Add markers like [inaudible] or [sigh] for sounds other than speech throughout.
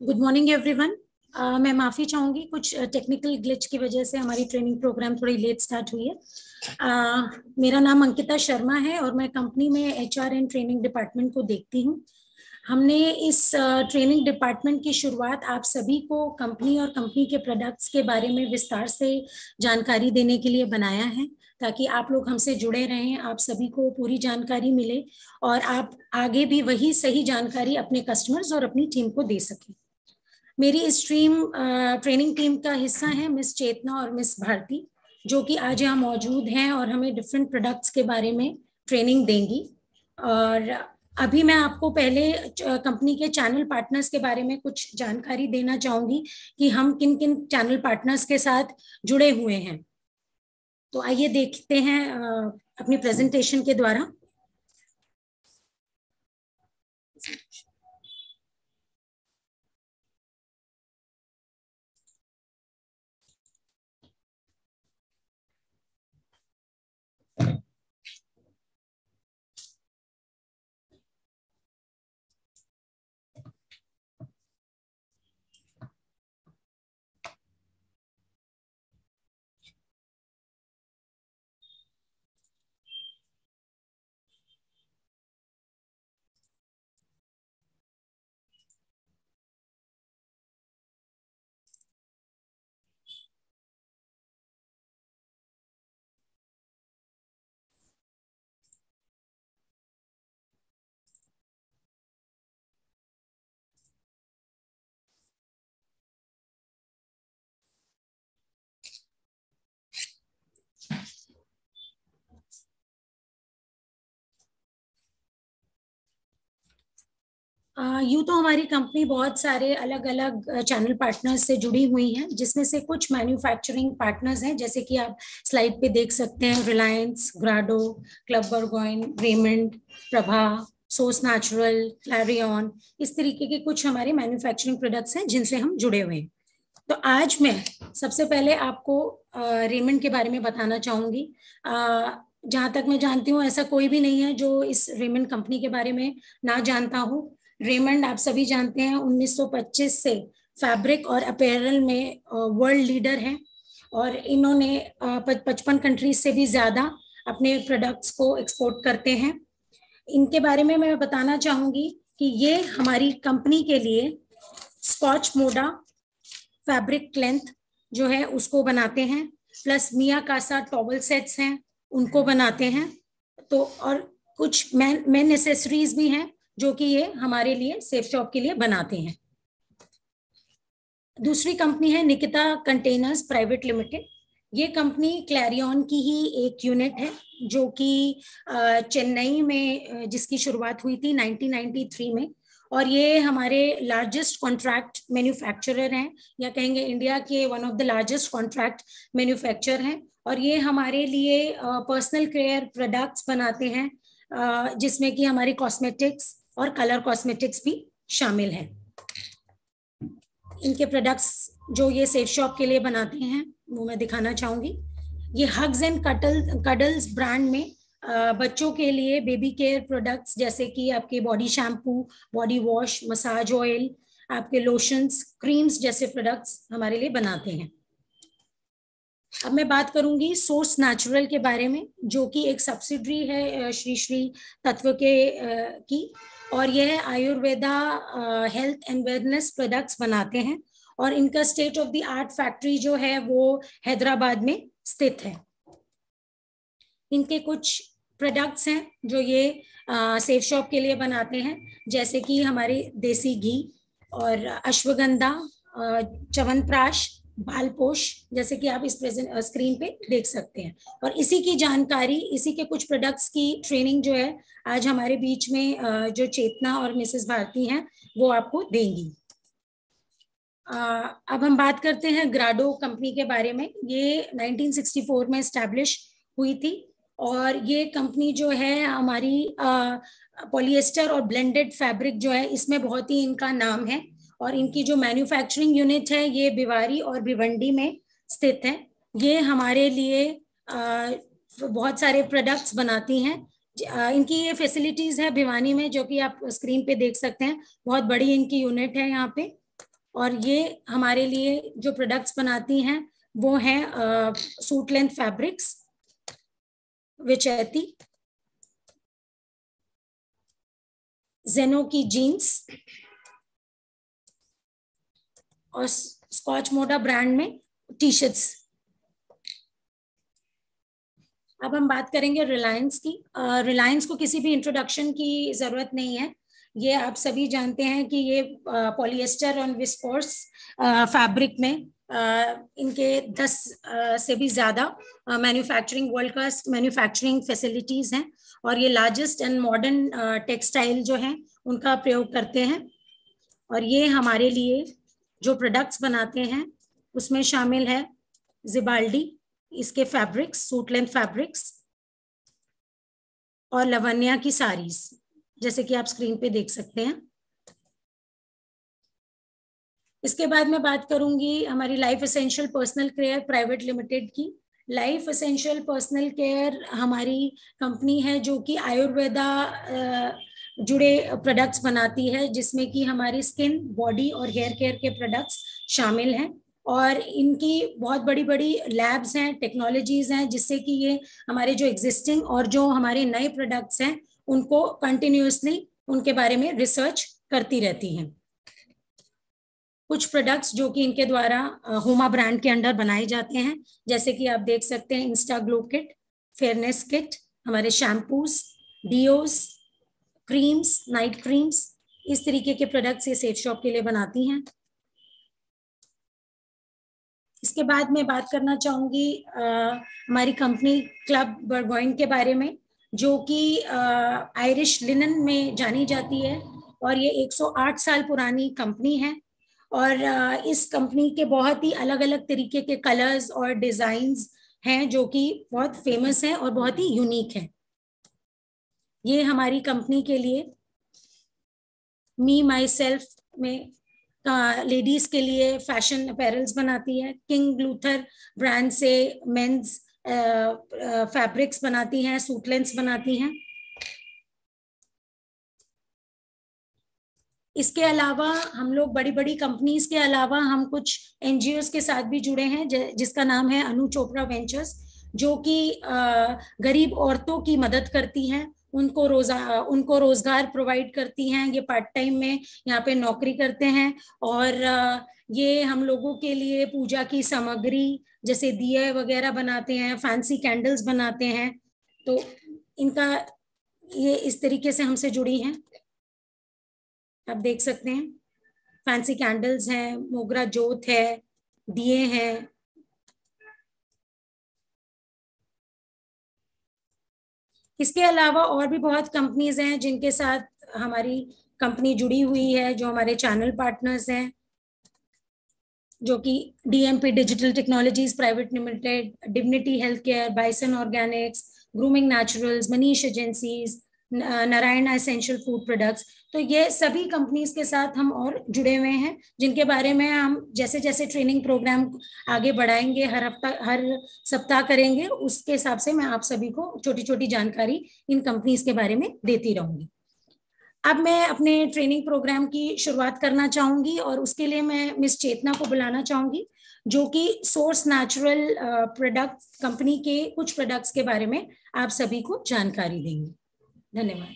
Good morning everyone मैं माफ़ी चाहूँगी कुछ टेक्निकल ग्लिच की वजह से हमारी ट्रेनिंग प्रोग्राम थोड़ी लेट स्टार्ट हुई है। Uh, मेरा नाम अंकिता शर्मा है और मैं कंपनी में H R and training department को देखती हूँ। हमने इस ट्रेनिंग uh, डिपार्टमेंट की शुरुआत आप सभी को कंपनी और कंपनी के प्रोडक्ट्स के बारे में विस्तार से जानकारी देने के लिए बनाया है ताकि आप लोग हमसे जुड़े रहें आप सभी को पूरी जानकारी मिले और आप आगे भी वही सही जानकारी अपने कस्टमर्स और अपनी टीम को दे सकें। मेरी स्ट्रीम ट्रेनिंग टीम का हिस्सा है मिस चेतना और मिस भारती, जो कि आज यहाँ मौजूद हैं और हमें डिफरेंट प्रोडक्ट्स के बारे में ट्रेनिंग देंगी। और अभी मैं आपको पहले कंपनी के चैनल पार्टनर्स के बारे में कुछ जानकारी देना चाहूँगी कि हम किन किन चैनल पार्टनर्स के साथ जुड़े हुए हैं। तो आइए देखते हैं अपनी प्रेजेंटेशन के द्वारा। यूँ तो हमारी कंपनी बहुत सारे अलग अलग चैनल पार्टनर्स से जुड़ी हुई हैं, जिसमें से कुछ मैन्युफैक्चरिंग पार्टनर्स हैं, जैसे कि आप स्लाइड पे देख सकते हैं Reliance Grado Club Burgoyne Raymond Prabha Source Natural Clarion इस तरीके के कुछ हमारे मैन्युफैक्चरिंग प्रोडक्ट्स हैं, जिनसे हम जुड़े हुए हैं। तो आज मैं सबसे पहले आपको रेमंड के बारे में बताना चाहूँगी। जहाँ तक मैं जानती हूँ, ऐसा कोई भी नहीं है जो इस रेमंड कंपनी के बारे में ना जानता हो। रेमंड आप सभी जानते हैं 1925 से फैब्रिक और अपेरल में वर्ल्ड लीडर हैं और इन्होंने पचपन कंट्रीज़ से भी ज़्यादा अपने प्रोडक्ट्स को एक्सपोर्ट करते हैं। इनके बारे में मैं बताना चाहूँगी कि ये हमारी कंपनी के लिए स्कॉच मोडा फैब्रिक लेंथ जो है, उसको बनाते हैं। Plus Mia Casa towel sets हैं, उनको बनाते हैं। तो और कुछ मैन मैन एसेसरीज भी हैं। जो कि ये हमारे लिए सेफ़ शॉप के लिए बनाते हैं। दूसरी कंपनी है निकिता कंटेनर्स प्राइवेट लिमिटेड। ये कंपनी क्लैरियन की ही एक यूनिट है, जो कि चेन्नई में जिसकी शुरुआत हुई थी 1993 में। और ये हमारे लार्जेस्ट कॉन्ट्रैक्ट मैन्युफैक्चरर हैं, या कहेंगे इंडिया के one of the largest contract manufacture हैं। और ये हमारे लिए पर्सनल केयर प्रोडक्ट्स बनाते हैं जिसमें कि हमारी कॉस्मेटिक्स और कलर कॉस्मेटिक्स भी शामिल है। इनके प्रोडक्ट्स जो ये सेफ़ शॉप के लिए बनाते हैं, वो मैं दिखाना चाहूँगी। ये hugs and cuddle cuddles brand में बच्चों के लिए बेबी केयर प्रोडक्ट्स जैसे कि आपके body shampoo body wash massage oil आपके लोशंस क्रीम्स जैसे प्रोडक्ट्स हमारे लिए बनाते हैं। अब मैं बात करूँगी सोर्स नेचुरल के बारे में, जो कि एक सब्सिडरी है श्री श्री तत्व के की। और यह Ayurveda health and wellness products बनाते हैं और इनका state of the art factory जो है वो हैदराबाद में स्थित है। इनके कुछ प्रोडक्ट्स हैं जो ये सेफ़ शॉप के लिए बनाते हैं, जैसे कि हमारे देसी घी और अश्वगंधा चवनप्राश बालपोश जैसे कि आप इस प्रेजेंट स्क्रीन पे देख सकते हैं। और इसी की जानकारी, इसी के कुछ प्रोडक्ट्स की ट्रेनिंग जो है, आज हमारे बीच में जो चेतना और मिसेस भारती हैं, वो आपको देंगी। अब हम बात करते हैं ग्राडो कंपनी के बारे में। ये 1964 में स्टैब्लिश हुई थी और ये कंपनी जो है, हमारी पॉलिएस्टर और ब्लेंडेड फैब्रिक जो है, इसमें बहुत ही इनका नाम है। और इनकी जो मैन्युफैक्चरिंग यूनिट है, ये भिवारी और भिवंडी में स्थित है। ये हमारे लिए बहुत सारे प्रोडक्ट्स बनाती हैं। इनकी ये फैसिलिटीज़ है भिवानी में, जो कि आप स्क्रीन पे देख सकते हैं। बहुत बड़ी इनकी यूनिट है यहाँ पे। और ये हमारे लिए जो प्रोडक्ट्स बनाती हैं, वो हैं सूट लेंथ फैब्रिक्स विचैती जेनो की जीन्स और स्कॉच मोडा ब्रांड में टी शर्ट्स अब हम बात करेंगे रिलायंस की। रिलायंस को किसी भी इंट्रोडक्शन की ज़रूरत नहीं है। ये आप सभी जानते हैं कि ये पॉलिएस्टर और विस्पोर्स फैब्रिक में इनके 10 से भी ज़्यादा manufacturing world class manufacturing facilities हैं। और ये लार्जेस्ट एंड मॉडर्न टेक्सटाइल जो है, उनका प्रयोग करते हैं। और ये हमारे लिए जो प्रोडक्ट्स बनाते हैं, उसमें शामिल है जिबाल्डी इसके फैब्रिक्स सूट लेंथ फैब्रिक्स और लवन्या की साड़ीज, जैसे कि आप स्क्रीन पे देख सकते हैं। इसके बाद मैं बात करूँगी हमारी life essential personal care private limited की। लाइफ एसेंशियल पर्सनल केयर हमारी कंपनी है जो कि आयुर्वेदा जुड़े प्रोडक्ट्स बनाती है, जिसमें कि हमारी स्किन बॉडी और हेयर केयर के प्रोडक्ट्स शामिल हैं। और इनकी बहुत बड़ी बड़ी लैब्स हैं टेक्नोलॉजीज़ हैं, जिससे कि ये हमारे जो एग्जिस्टिंग और जो हमारे नए प्रोडक्ट्स हैं, उनको कंटिन्यूसली उनके बारे में रिसर्च करती रहती हैं। कुछ प्रोडक्ट्स जो कि इनके द्वारा होमा ब्रांड के अंडर बनाए जाते हैं, जैसे कि आप देख सकते हैं insta glow kit fairness kit हमारे shampoos deos creams night creams इस तरीके के प्रोडक्ट्स ये सेफ़ शॉप के लिए बनाती हैं। इसके बाद मैं बात करना चाहूँगी हमारी कंपनी क्लब बर्गोइन के बारे में जो कि आयरिश लिनन में जानी जाती है और ये 108 साल पुरानी कंपनी है। और आ, इस कंपनी के बहुत ही अलग अलग तरीके के कलर्स और डिजाइन्स हैं जो कि बहुत फ़ेमस हैं और बहुत ही यूनिक हैं। ये हमारी कंपनी के लिए मी माई सेल्फ में लेडीज़ के लिए फ़ैशन अपेरल्स बनाती है किंग लूथर ब्रांड से मेंस फैब्रिक्स बनाती हैं सूटलेंस बनाती हैं। इसके अलावा हम लोग बड़ी बड़ी कंपनीज़ के अलावा हम कुछ एनजीओ के साथ भी जुड़े हैं जिसका नाम है अनु चोपड़ा वेंचर्स जो कि गरीब औरतों की मदद करती हैं उनको रोजा, उनको रोज़गार प्रोवाइड करती हैं, ये पार्ट टाइम में यहाँ पे नौकरी करते हैं और ये हम लोगों के लिए पूजा की सामग्री जैसे दिए वगैरह बनाते हैं फैंसी कैंडल्स बनाते हैं तो इनका ये इस तरीके से हमसे जुड़ी हैं। आप देख सकते हैं फैंसी कैंडल्स हैं, मोगरा जोत है, दिए हैं इसके अलावा और भी बहुत कंपनीज़ हैं जिनके साथ हमारी कंपनी जुड़ी हुई है, जो हमारे चैनल पार्टनर्स हैं, जो कि DMP digital technologies private limited dignity health care bison organics grooming naturals Manish agencies Narayan essential food products तो ये सभी कंपनीज़ के साथ हम और जुड़े हुए हैं, जिनके बारे में हम जैसे जैसे ट्रेनिंग प्रोग्राम आगे बढ़ाएँगे, हर हफ़्ता, हर सप्ताह करेंगे, उसके हिसाब से मैं आप सभी को छोटी छोटी जानकारी इन कंपनीज़ के बारे में देती रहूँगी। अब मैं अपने ट्रेनिंग प्रोग्राम की शुरुआत करना चाहूँगी और उसके लिए मैं मिस चेतना को बुलाना चाहूँगी, जो कि सोर्स नेचुरल प्रोडक्ट कंपनी के कुछ प्रोडक्ट्स के बारे में आप सभी को जानकारी देंगी। धन्यवाद।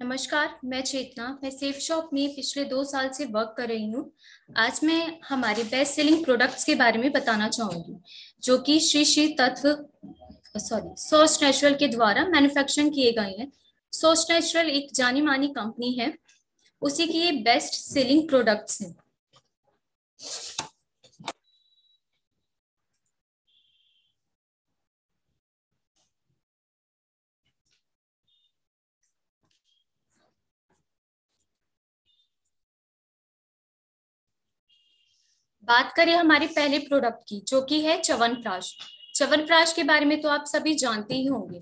नमस्कार, मैं चेतना, मैं सेफ़ शॉप में पिछले दो साल से वर्क कर रही हूँ। आज मैं हमारे बेस्ट सेलिंग प्रोडक्ट्स के बारे में बताना चाहूँगी, जो कि श्री श्री तत्व सॉरी सोर्स नेचुरल के द्वारा मैन्युफैक्चरिंग किए गए हैं। सोर्स नेचुरल एक जानी मानी कंपनी है, उसी की ये बेस्ट सेलिंग प्रोडक्ट्स हैं। बात करें हमारे पहले प्रोडक्ट की, जो कि है चवन प्राश चवन प्राश के बारे में तो आप सभी जानते ही होंगे।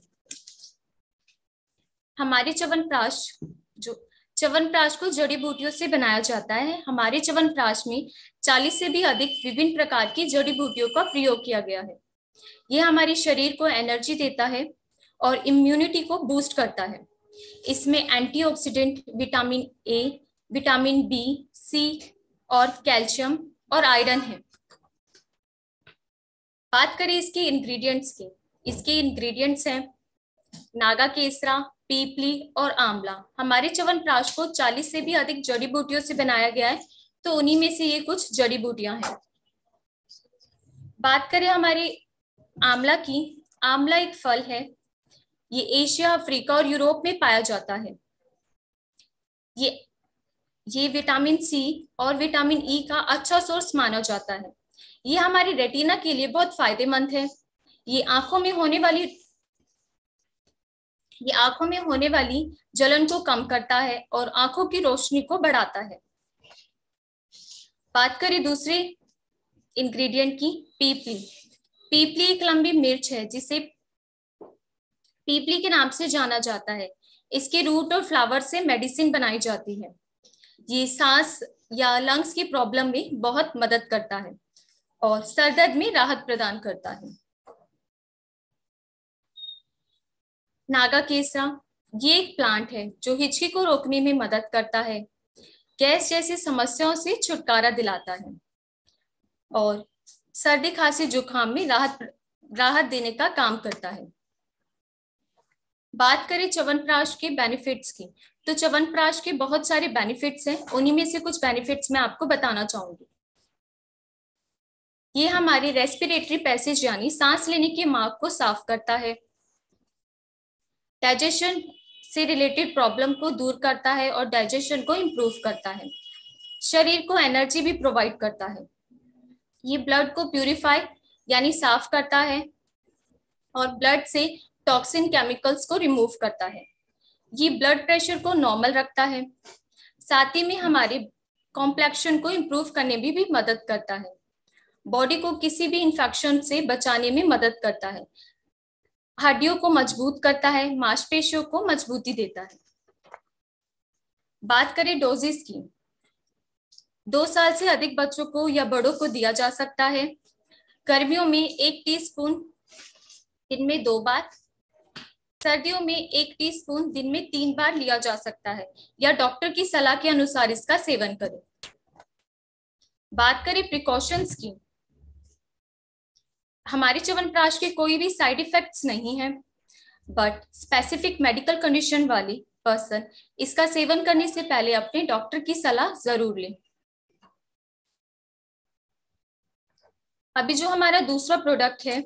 हमारे चवन प्राश जो च्यवनप्राश को जड़ी बूटियों से बनाया जाता है। हमारे च्यवनप्राश में 40 से भी अधिक विभिन्न प्रकार की जड़ी बूटियों का प्रयोग किया गया है। यह हमारे शरीर को एनर्जी देता है और इम्यूनिटी को बूस्ट करता है। इसमें antioxidant vitamin A vitamin B C और कैल्शियम और आयरन है। बात करें इसके इंग्रेडिएंट्स की। इसके इंग्रेडिएंट्स हैं नागा केसरा, पीपली और आंवला। हमारे चवन प्राश को 40 से भी अधिक जड़ी बूटियों से बनाया गया है तो उन्हीं में से ये कुछ जड़ी बूटियाँ हैं। बात करें हमारे आंवला की। आंवला एक फल है। ये एशिया, अफ्रीका और यूरोप में पाया जाता है। ये ये विटामिन सी और विटामिन ई e का अच्छा सोर्स माना जाता है। ये हमारी रेटिना के लिए बहुत फ़ायदेमंद है। ये आँखों में होने वाली, ये आँखों में होने वाली जलन को कम करता है और आँखों की रोशनी को बढ़ाता है। बात करें दूसरे इंग्रेडिएंट की, पीपली। पीपली एक लंबी मिर्च है, जिसे पीपली के नाम से जाना जाता है। इसके रूट और फ्लावर से मेडिसिन बनाई जाती है। ये सांस या लंग्स की प्रॉब्लम में बहुत मदद करता है और सरदर्द में राहत प्रदान करता है। नागा केसरा, ये एक प्लांट है जो हिचकी को रोकने में मदद करता है। गैस जैसी समस्याओं से छुटकारा दिलाता है और सर्दी खांसी जुकाम में राहत राहत देने का काम करता है। बात करें च्यवनप्राश के बेनिफिट्स की तो च्यवनप्राश के बहुत सारे बेनिफिट्स हैं, उन्हीं में से कुछ बेनिफिट्स मैं आपको बताना चाहूँगी। ये हमारी रेस्पिरेटरी पैसेज यानी सांस लेने के मार्ग को साफ़ करता है। डाइजेशन से रिलेटेड प्रॉब्लम को दूर करता है और डाइजेशन को इम्प्रूव करता है। शरीर को एनर्जी भी प्रोवाइड करता है। ये ब्लड को प्यूरिफाई यानी साफ़ करता है और ब्लड से टॉक्सिन केमिकल्स को रिमूव करता है। ये ब्लड प्रेशर को नॉर्मल रखता है। साथ ही में हमारे कॉम्प्लेक्शन को इम्प्रूव करने में भी भी मदद करता है। बॉडी को किसी भी इंफेक्शन से बचाने में मदद करता है। हड्डियों को मज़बूत करता है, मांसपेशियों को मजबूती देता है। बात करें डोजेस की। दो साल से अधिक बच्चों को या बड़ों को दिया जा सकता है। गर्मियों में एक टीस्पून दिन में दो बार। सर्दियों में एक टीस्पून दिन में तीन बार लिया जा सकता है, या डॉक्टर की सलाह के अनुसार इसका सेवन करें। बात करें प्रिकॉशंस की हमारे च्यवनप्राश के कोई भी साइड इफेक्ट्स नहीं है बट स्पेसिफिक मेडिकल कंडीशन वाली पर्सन इसका सेवन करने से पहले अपने डॉक्टर की सलाह ज़रूर लें। अभी जो हमारा दूसरा प्रोडक्ट है,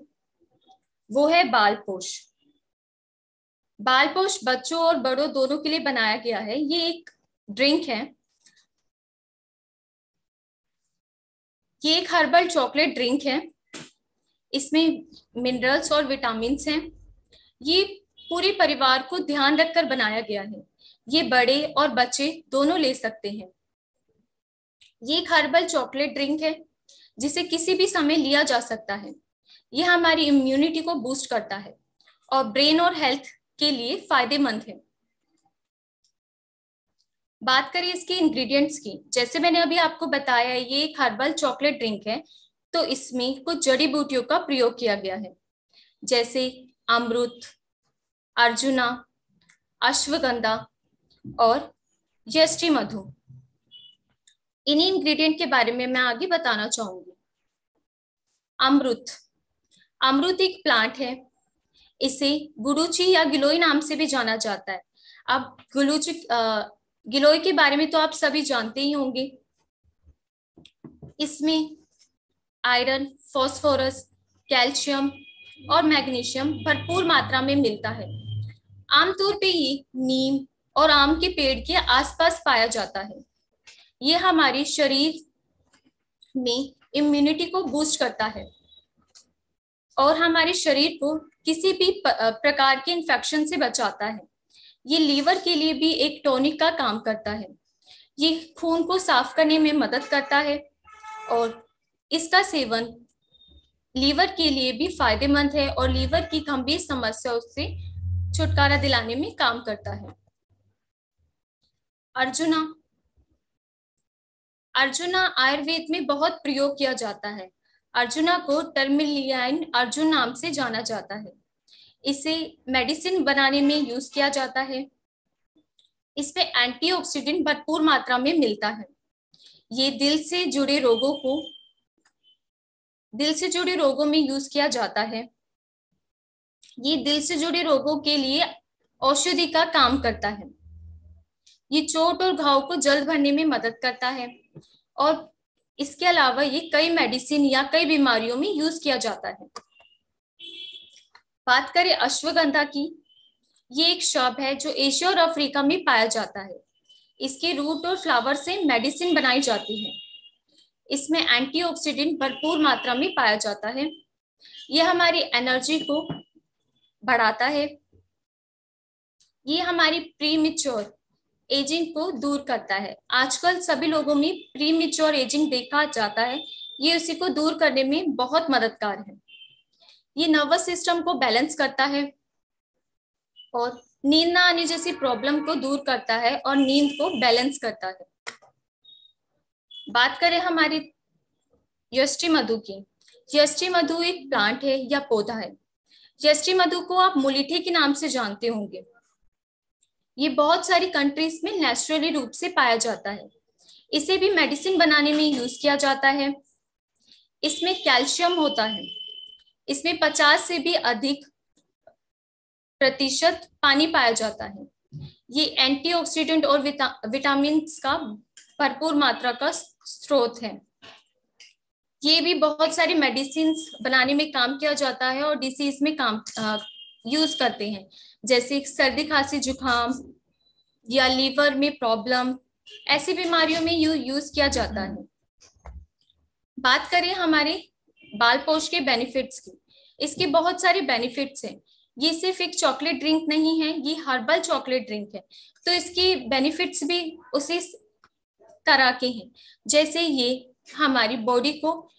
वो है बालपोश बालपोश बच्चों और बड़ों दोनों के लिए बनाया गया है। ये एक ड्रिंक है। ये एक हर्बल चॉकलेट ड्रिंक है। इसमें मिनरल्स और विटामिन हैं। ये पूरे परिवार को ध्यान रखकर बनाया गया है। ये बड़े और बच्चे दोनों ले सकते हैं। ये एक हर्बल चॉकलेट ड्रिंक है, जिसे किसी भी समय लिया जा सकता है। यह हमारी इम्यूनिटी को बूस्ट करता है। और ब्रेन और हेल्थ के लिए फ़ायदेमंद है। बात करें इसके इंग्रेडिएंट्स की। जैसे मैंने अभी आपको बताया, ये एक हर्बल चॉकलेट ड्रिंक है तो इसमें कुछ जड़ी बूटियों का प्रयोग किया गया है। जैसे अमृत, अर्जुना, अश्वगंधा और यष्टि मधु। इन्हीं इंग्रेडिएंट के बारे में मैं आगे बताना चाहूँगी। अमृत। अमृत एक प्लांट है इसे गुडुची या गिलोई नाम से भी जाना जाता है। अब गुलूची गिलोई के बारे में तो आप सभी जानते ही होंगे। इसमें आयरन, फॉस्फोरस, कैल्शियम और मैग्नीशियम भरपूर मात्रा में मिलता है। आमतौर पे ये नीम और आम के पेड़ के आसपास पाया जाता है। ये हमारे शरीर में इम्यूनिटी को बूस्ट करता है। और हमारे शरीर को किसी भी प्रकार के इन्फेक्शन से बचाता है। ये लीवर के लिए भी एक टॉनिक का काम करता है। ये खून को साफ़ करने में मदद करता है और इसका सेवन लीवर के लिए भी फ़ायदेमंद है और लीवर की गंभीर समस्याओं से छुटकारा दिलाने में काम करता है। अर्जुना अर्जुना आयुर्वेद में बहुत प्रयोग किया जाता है। अर्जुना को टर्मिलियाइन अर्जुन नाम से जाना जाता है। इसे मेडिसिन बनाने में यूज़ किया जाता है। इसमें एंटीऑक्सीडेंट भरपूर मात्रा में मिलता है। ये दिल से जुड़े रोगों को, दिल से जुड़े रोगों में यूज़ किया जाता है। ये दिल से जुड़े रोगों के लिए औषधि का काम करता है। ये चोट और घाव को जल्द भरने में मदद करता है। और इसके अलावा ये कई मेडिसिन या कई बीमारियों में यूज़ किया जाता है। बात करें अश्वगंधा की, ये एक शब है जो एशिया और अफ्रीका में पाया जाता है। इसके रूट और फ्लावर से मेडिसिन बनाई जाती है। इसमें एंटीऑक्सीडेंट भरपूर मात्रा में पाया जाता है। यह हमारी एनर्जी को बढ़ाता है। ये हमारी प्री मिच्योर एजिंग को दूर करता है। आजकल सभी लोगों में प्री मिच्योर एजिंग देखा जाता है। ये उसी को दूर करने में बहुत मददगार है। ये नर्वस सिस्टम को बैलेंस करता है और नींद ना आने जैसी प्रॉब्लम को दूर करता है और नींद को बैलेंस करता है। बात करें हमारी यष्टि मधु की। यष्टि मधु एक प्लांट है या पौधा है। यष्टि मधु को आप मुलिठी के नाम से जानते होंगे। ये बहुत सारी कंट्रीज़ में नेचुरली रूप से पाया जाता है। इसे भी मेडिसिन बनाने में यूज़ किया जाता है। इसमें कैल्शियम होता है। इसमें 50 से भी अधिक प्रतिशत पानी पाया जाता है। ये एंटीऑक्सीडेंट और विटा, विटामिन का भरपूर मात्रा का स्रोत है। ये भी बहुत सारी मेडिसिन बनाने में काम किया जाता है और डिसीज में काम यूज़ करते हैं। जैसे सर्दी खांसी जुकाम या लीवर में प्रॉब्लम, ऐसी बीमारियों में यू यूज़ किया जाता है। बात करें हमारे बाल पोष के बेनिफिट्स की। इसके बहुत सारे बेनिफिट्स हैं। ये सिर्फ़ एक चॉकलेट ड्रिंक नहीं है, ये हर्बल चॉकलेट ड्रिंक है। तो इसकी बेनिफिट्स भी उसी तरह के हैं। जैसे ये हमारी बॉडी को,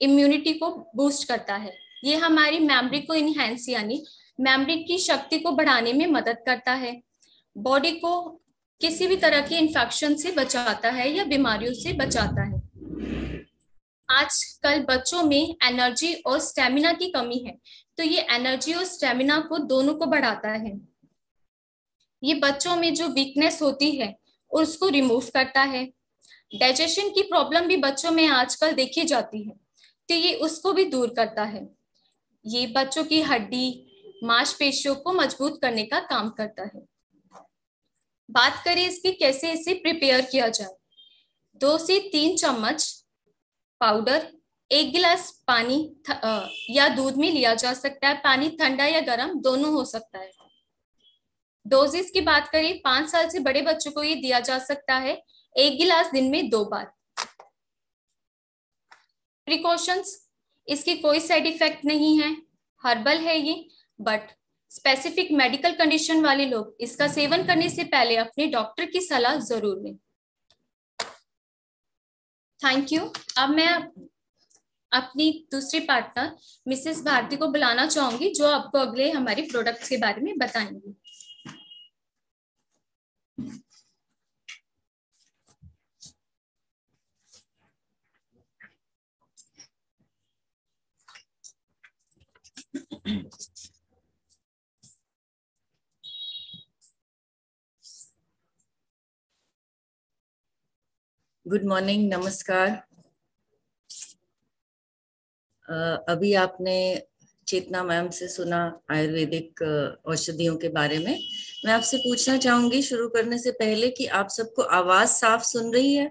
इम्यूनिटी को बूस्ट करता है। ये हमारी मेमोरी को इनहेंस यानी मेमोरी की शक्ति को बढ़ाने में मदद करता है। बॉडी को किसी भी तरह के इन्फेक्शन से बचाता है या बीमारियों से बचाता है। आजकल बच्चों में एनर्जी और स्टेमिना की कमी है तो ये एनर्जी और स्टेमिना को दोनों को बढ़ाता है। ये बच्चों में जो वीकनेस होती है, उसको रिमूव करता है। डाइजेशन की प्रॉब्लम भी बच्चों में आजकल देखी जाती है तो ये उसको भी दूर करता है। ये बच्चों की हड्डी मांसपेशियों को मज़बूत करने का काम करता है। बात करें इसकी कैसे इसे प्रिपेयर किया जाए। दो से तीन चम्मच पाउडर एक गिलास पानी या दूध में लिया जा सकता है। पानी ठंडा या गर्म दोनों हो सकता है। डोजेस की बात करें, पाँच साल से बड़े बच्चों को ये दिया जा सकता है। एक गिलास दिन में दो बार। प्रिकॉशंस इसकी कोई साइड इफ़ेक्ट नहीं है। हर्बल है ये। बट स्पेसिफिक मेडिकल कंडीशन वाले लोग, इसका सेवन करने से पहले अपने डॉक्टर की सलाह ज़रूर लें। थैंक यू अब मैं अपनी दूसरी पार्टनर मिसेस भारती को बुलाना चाहूँगी, जो आपको अगले हमारे प्रोडक्ट्स के बारे में बताएँगी। गुड मॉर्निंग नमस्कार। अभी आपने चेतना मैम से सुना आयुर्वेदिक औषधियों के बारे में। मैं आपसे पूछना चाहूँगी शुरू करने से पहले कि आप सबको आवाज़ साफ़ सुन रही है?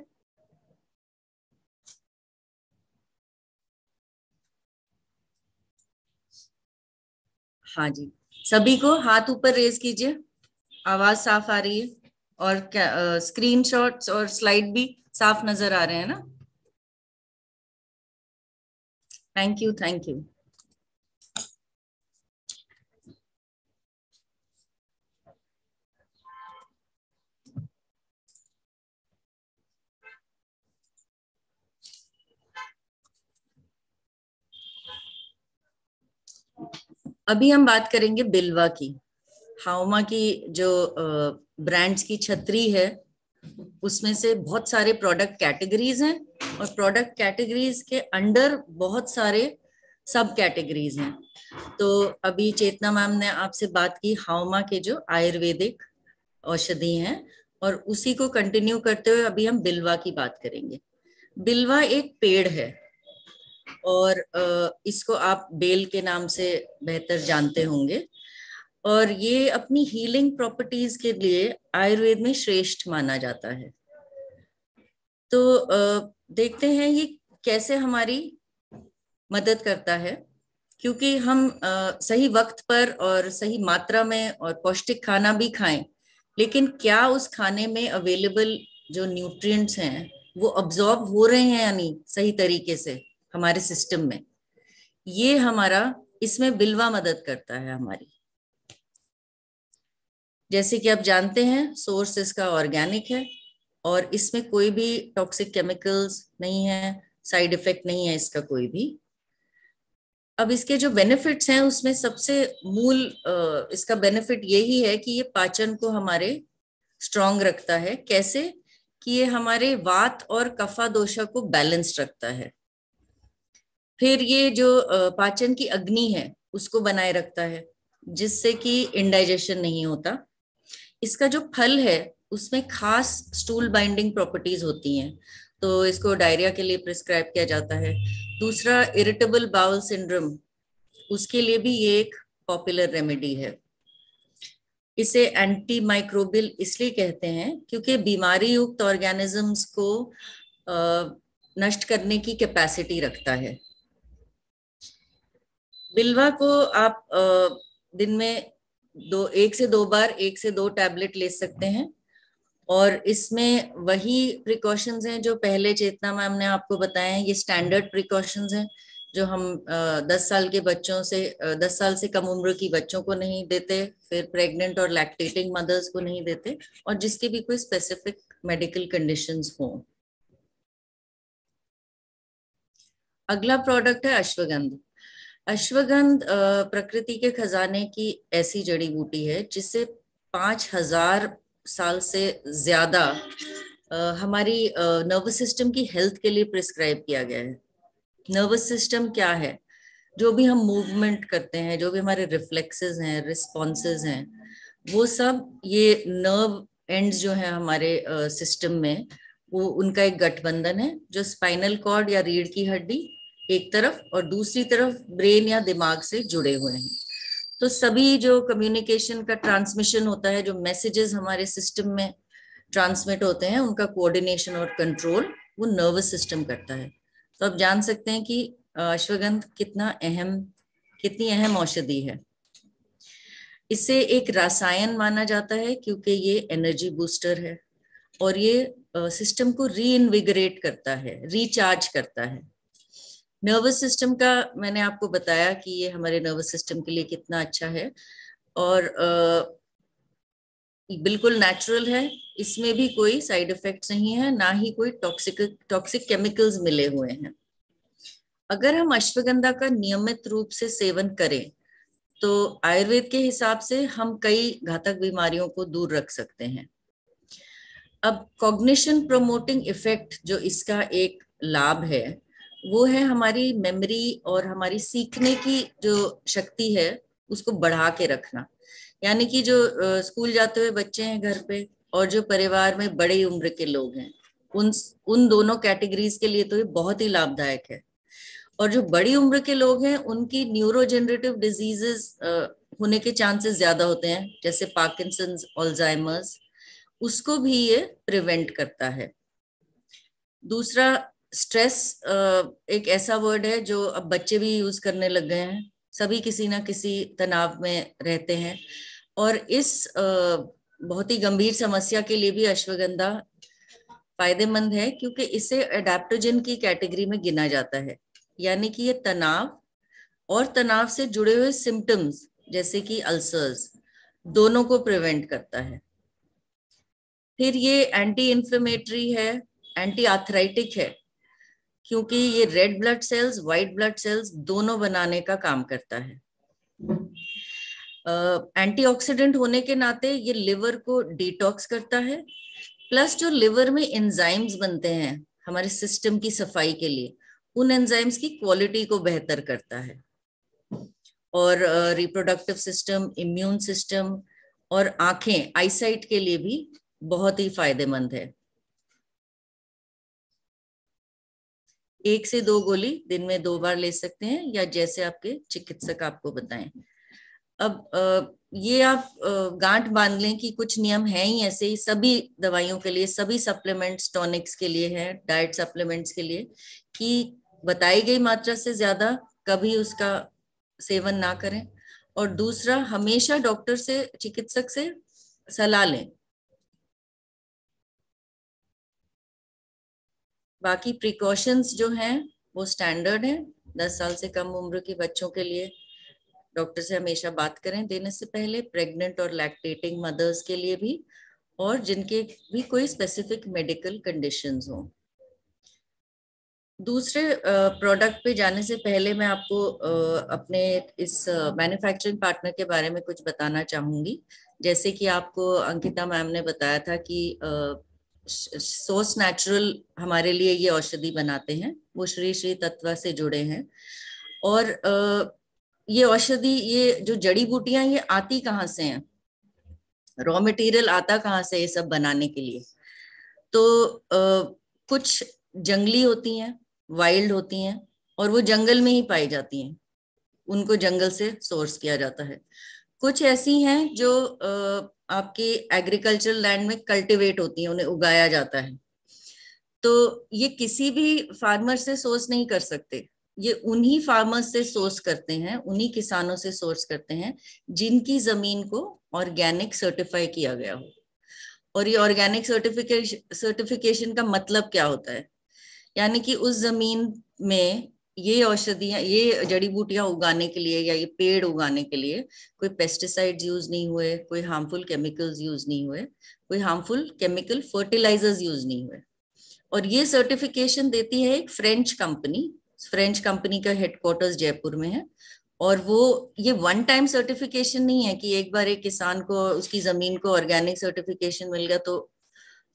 हाँ जी। सभी को हाथ ऊपर रेज कीजिए। आवाज़ साफ़ आ रही है और क्या स्क्रीन शॉट्स और स्लाइड भी। साफ़ नज़र आ रहे हैं ना? थैंक यू थैंक यू अभी हम बात करेंगे बिल्वा की। हाउमा की जो ब्रांड्स की छतरी है उसमें से बहुत सारे प्रोडक्ट कैटेगरीज हैं और प्रोडक्ट कैटेगरीज के अंडर बहुत सारे सब कैटेगरीज हैं। तो अभी चेतना मैम ने आपसे बात की, हाउमा के जो आयुर्वेदिक औषधि हैं और उसी को कंटिन्यू करते हुए अभी हम बिलवा की बात करेंगे। बिलवा एक पेड़ है और इसको आप बेल के नाम से बेहतर जानते होंगे। और ये अपनी हीलिंग प्रॉपर्टीज़ के लिए आयुर्वेद में श्रेष्ठ माना जाता है। तो देखते हैं ये कैसे हमारी मदद करता है, क्योंकि हम सही वक्त पर और सही मात्रा में और पौष्टिक खाना भी खाएँ, लेकिन क्या उस खाने में अवेलेबल जो न्यूट्रिएंट्स हैं, वो अब्जॉर्ब हो रहे हैं यानी सही तरीके से हमारे सिस्टम में? ये हमारा इसमें बिलवा मदद करता है हमारी। जैसे कि आप जानते हैं सोर्स इसका ऑर्गेनिक है और इसमें कोई भी टॉक्सिक केमिकल्स नहीं है साइड इफ़ेक्ट नहीं है इसका कोई भी। अब इसके जो बेनिफिट्स हैं, उसमें सबसे मूल इसका बेनिफिट यही है कि ये पाचन को हमारे स्ट्रांग रखता है। कैसे? कि ये हमारे वात और कफा दोषा को बैलेंस रखता है। फिर ये जो पाचन की अग्नि है, उसको बनाए रखता है, जिससे कि इंडाइजेशन नहीं होता। इसका जो फल है, उसमें खास स्टूल बाइंडिंग प्रॉपर्टीज़ होती हैं। तो इसको डायरिया के लिए प्रिस्क्राइब किया जाता है। दूसरा इरिटेबल बाउल सिंड्रोम उसके लिए भी ये एक पॉपुलर रेमेडी है। इसे एंटी माइक्रोबियल इसलिए कहते हैं क्योंकि बीमारी युक्त ऑर्गेनिजम्स को नष्ट करने की कैपेसिटी रखता है। बिलवा को आप दिन में दो, एक से दो बार, एक से दो टैबलेट ले सकते हैं। और इसमें वही प्रिकॉशंस हैं जो पहले चेतना मैम ने आपको बताया ये स्टैंडर्ड प्रिकॉशंस हैं, जो हम दस साल के बच्चों से दस साल से कम उम्र की बच्चों को नहीं देते, फिर प्रेग्नेंट और लैक्टेटिंग मदर्स को नहीं देते, और जिसके भी कोई स्पेसिफिक मेडिकल कंडीशंस हों। अगला प्रोडक्ट है अश्वगंध। अश्वगंध प्रकृति के खजाने की ऐसी जड़ी बूटी है, जिसे पाँच हज़ार साल से ज़्यादा हमारी नर्वस सिस्टम की हेल्थ के लिए प्रिस्क्राइब किया गया है। नर्वस सिस्टम क्या है? जो भी हम मूवमेंट करते हैं, जो भी हमारे रिफ्लेक्सेस हैं रिस्पॉन्सेज हैं, वो सब, ये नर्व एंड्स जो है हमारे सिस्टम में, वो उनका एक गठबंधन है, जो स्पाइनल कॉर्ड या रीढ़ की हड्डी एक तरफ़ और दूसरी तरफ़ ब्रेन या दिमाग से जुड़े हुए हैं। तो सभी जो कम्युनिकेशन का ट्रांसमिशन होता है, जो मैसेजेस हमारे सिस्टम में ट्रांसमिट होते हैं, उनका कोऑर्डिनेशन और कंट्रोल वो नर्वस सिस्टम करता है। तो आप जान सकते हैं कि अश्वगंध कितना अहम, कितनी अहम औषधि है। इसे एक रसायन माना जाता है क्योंकि ये एनर्जी बूस्टर है और ये सिस्टम को री करता है रिचार्ज करता है। नर्वस सिस्टम का मैंने आपको बताया कि ये हमारे नर्वस सिस्टम के लिए कितना अच्छा है और आ, बिल्कुल नेचुरल है। इसमें भी कोई साइड इफेक्ट्स नहीं है ना ही कोई टॉक्सिक टॉक्सिक केमिकल्स मिले हुए हैं। अगर हम अश्वगंधा का नियमित रूप से सेवन करें तो आयुर्वेद के हिसाब से हम कई घातक बीमारियों को दूर रख सकते हैं। अब कॉग्निशन प्रोमोटिंग इफ़ेक्ट जो इसका एक लाभ है वो है हमारी मेमोरी और हमारी सीखने की जो शक्ति है, उसको बढ़ा के रखना। यानी कि जो स्कूल जाते हुए बच्चे हैं घर पे और जो परिवार में बड़ी उम्र के लोग हैं, उन उन दोनों कैटेगरीज के लिए तो ये बहुत ही लाभदायक है। और जो बड़ी उम्र के लोग हैं, उनकी न्यूरोजेनरेटिव डिजीजेस होने के चांसेस ज़्यादा होते हैं, जैसे पार्किंसन ऑल्जाइमर्स उसको भी ये प्रिवेंट करता है। दूसरा स्ट्रेस एक ऐसा वर्ड है जो अब बच्चे भी यूज़ करने लग गए हैं। सभी किसी ना किसी तनाव में रहते हैं। और इस बहुत ही गंभीर समस्या के लिए भी अश्वगंधा फ़ायदेमंद है, क्योंकि इसे एडेप्टोजन की कैटेगरी में गिना जाता है। यानी कि ये तनाव और तनाव से जुड़े हुए सिम्टम्स जैसे कि अल्सर्स दोनों को प्रिवेंट करता है। फिर ये एंटी इन्फ्लेमेटरी है एंटी आर्थराइटिक है। क्योंकि ये red blood cells white blood cells दोनों बनाने का काम करता है। एंटीऑक्सीडेंट uh, होने के नाते ये लिवर को डिटॉक्स करता है प्लस जो लिवर में एंजाइम्स बनते हैं हमारे सिस्टम की सफ़ाई के लिए उन एंजाइम्स की क्वालिटी को बेहतर करता है। और रिप्रोडक्टिव सिस्टम इम्यून सिस्टम और आँखें आईसाइट के लिए भी बहुत ही फ़ायदेमंद है। एक से दो गोली दिन में दो बार ले सकते हैं या जैसे आपके चिकित्सक आपको बताएँ। अब ये आप गांठ बाँध लें कि कुछ नियम हैं ही ऐसे ही सभी दवाइयों के लिए, सभी सप्लीमेंट्स टॉनिक्स के लिए है डाइट सप्लीमेंट्स के लिए, कि बताई गई मात्रा से ज़्यादा कभी उसका सेवन ना करें। और दूसरा, हमेशा डॉक्टर से, चिकित्सक से सलाह लें बाकी प्रिकॉशंस जो हैं, वो स्टैंडर्ड हैं। दस साल से कम उम्र के बच्चों के लिए डॉक्टर से हमेशा बात करें। देने से पहले प्रेग्नेंट और लैक्टेटिंग मदर्स के लिए भी और जिनके भी कोई स्पेसिफिक मेडिकल कंडीशंस हों। दूसरे प्रोडक्ट पे जाने से पहले मैं आपको अपने इस मैन्युफैक्चरिंग पार्टनर के बारे में कुछ बताना चाहूँगी। जैसे कि आपको अंकिता मैम ने बताया था कि सोर्स नेचुरल हमारे लिए ये औषधि बनाते हैं वो श्री श्री तत्व से जुड़े हैं। और ये औषधि ये जो जड़ी बूटियाँ ये आती कहाँ से हैं? रॉ मटेरियल आता कहाँ से ये सब बनाने के लिए? तो आ, कुछ जंगली होती हैं वाइल्ड होती हैं और वो जंगल में ही पाई जाती हैं। उनको जंगल से सोर्स किया जाता है। कुछ ऐसी हैं जो आ, आपके एग्रीकल्चरल लैंड में कल्टीवेट होती हैं, उन्हें उगाया जाता है। तो ये किसी भी फार्मर से सोर्स नहीं कर सकते। ये उन्हीं फार्मर्स से सोर्स करते हैं, उन्हीं किसानों से सोर्स करते हैं, जिनकी ज़मीन को ऑर्गेनिक सर्टिफाई किया गया हो। और ये ऑर्गेनिक सर्टिफिकेशन सर्टिफिकेशन का मतलब क्या होता है? यानी कि उस ज़मीन में ये औषधियाँ, ये जड़ी बूटियाँ उगाने के लिए या ये पेड़ उगाने के लिए कोई पेस्टिसाइड यूज़ नहीं हुए, कोई हार्मफुल केमिकल्स यूज़ नहीं हुए, कोई हार्मफुल केमिकल फर्टिलाइजर्स यूज़ नहीं हुए। और ये सर्टिफिकेशन देती है एक फ्रेंच कंपनी फ्रेंच कंपनी का हेडक्वार्टर्स जयपुर में है। और वो, ये वन टाइम सर्टिफिकेशन नहीं है कि एक बार एक किसान को, उसकी ज़मीन को ऑर्गेनिक सर्टिफिकेशन मिल गया तो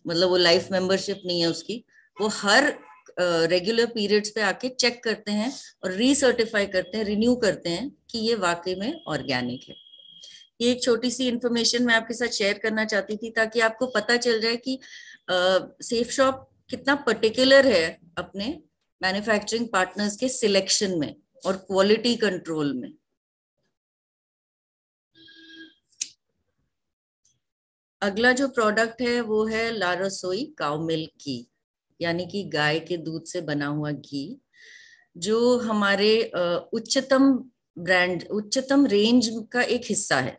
मतलब वो लाइफ मेंबरशिप नहीं है उसकी। वो हर रेगुलर uh, पीरियड्स पे आके चेक करते हैं और रीसर्टिफाई करते हैं रिन्यू करते हैं कि ये वाकई में ऑर्गेनिक है। ये एक छोटी सी इंफॉर्मेशन मैं आपके साथ शेयर करना चाहती थी ताकि आपको पता चल जाए कि सेफ़ शॉप कितना पर्टिकुलर है अपने मैन्युफैक्चरिंग पार्टनर्स के सिलेक्शन में और क्वालिटी कंट्रोल में। अगला जो प्रोडक्ट है वो है लारसोई काउ मिल्क की। यानी कि गाय के दूध से बना हुआ घी, जो हमारे उच्चतम ब्रांड, उच्चतम रेंज का एक हिस्सा है।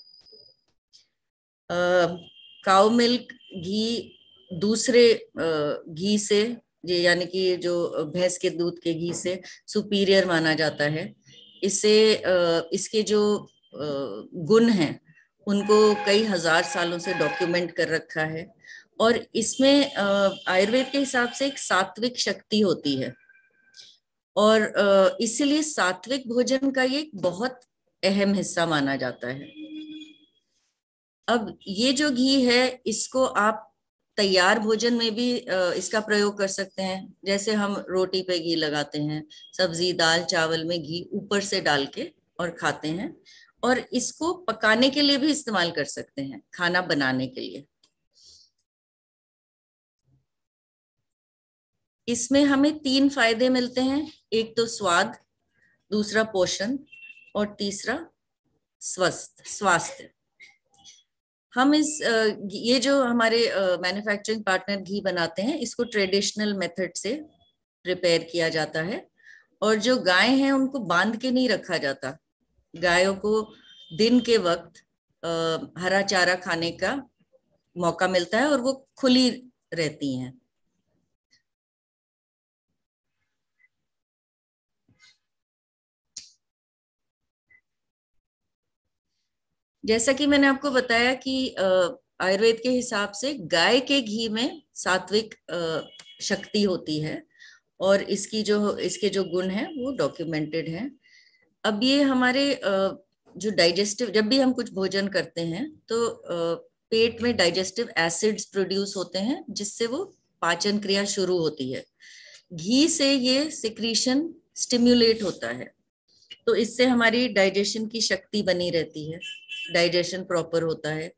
काउ मिल्क घी दूसरे घी से यानी कि जो भैंस के दूध के घी से सुपीरियर माना जाता है। इससे इसके जो गुण हैं, उनको कई हज़ार सालों से डॉक्यूमेंट कर रखा है। और इसमें आयुर्वेद के हिसाब से एक सात्विक शक्ति होती है। और इसीलिए सात्विक भोजन का ये बहुत अहम हिस्सा माना जाता है। अब ये जो घी है, इसको आप तैयार भोजन में भी इसका प्रयोग कर सकते हैं। जैसे हम रोटी पे घी लगाते हैं, सब्ज़ी, दाल, चावल में घी ऊपर से डाल के और खाते हैं। और इसको पकाने के लिए भी इस्तेमाल कर सकते हैं, खाना बनाने के लिए। इसमें हमें तीन फ़ायदे मिलते हैं। एक तो स्वाद, दूसरा पोषण और तीसरा स्वस्थ, स्वास्थ्य। हम इस ये जो हमारे मैन्युफैक्चरिंग पार्टनर घी बनाते हैं, इसको ट्रेडिशनल मेथड से प्रिपेयर किया जाता है। और जो गाय हैं, उनको बाँध के नहीं रखा जाता। गायों को दिन के वक्त हरा चारा खाने का मौका मिलता है और वो खुली रहती हैं। जैसा कि मैंने आपको बताया कि आयुर्वेद के हिसाब से गाय के घी में सात्विक शक्ति होती है और इसकी जो, इसके जो गुण हैं वो डॉक्यूमेंटेड हैं। अब ये हमारे जो डाइजेस्टिव जब भी हम कुछ भोजन करते हैं तो पेट में डाइजेस्टिव एसिड्स प्रोड्यूस होते हैं जिससे वो पाचन क्रिया शुरू होती है। घी से ये सिक्रीशन स्टिम्युलेट होता है। तो इससे हमारी डाइजेशन की शक्ति बनी रहती है। डाइजेशन प्रॉपर होता है।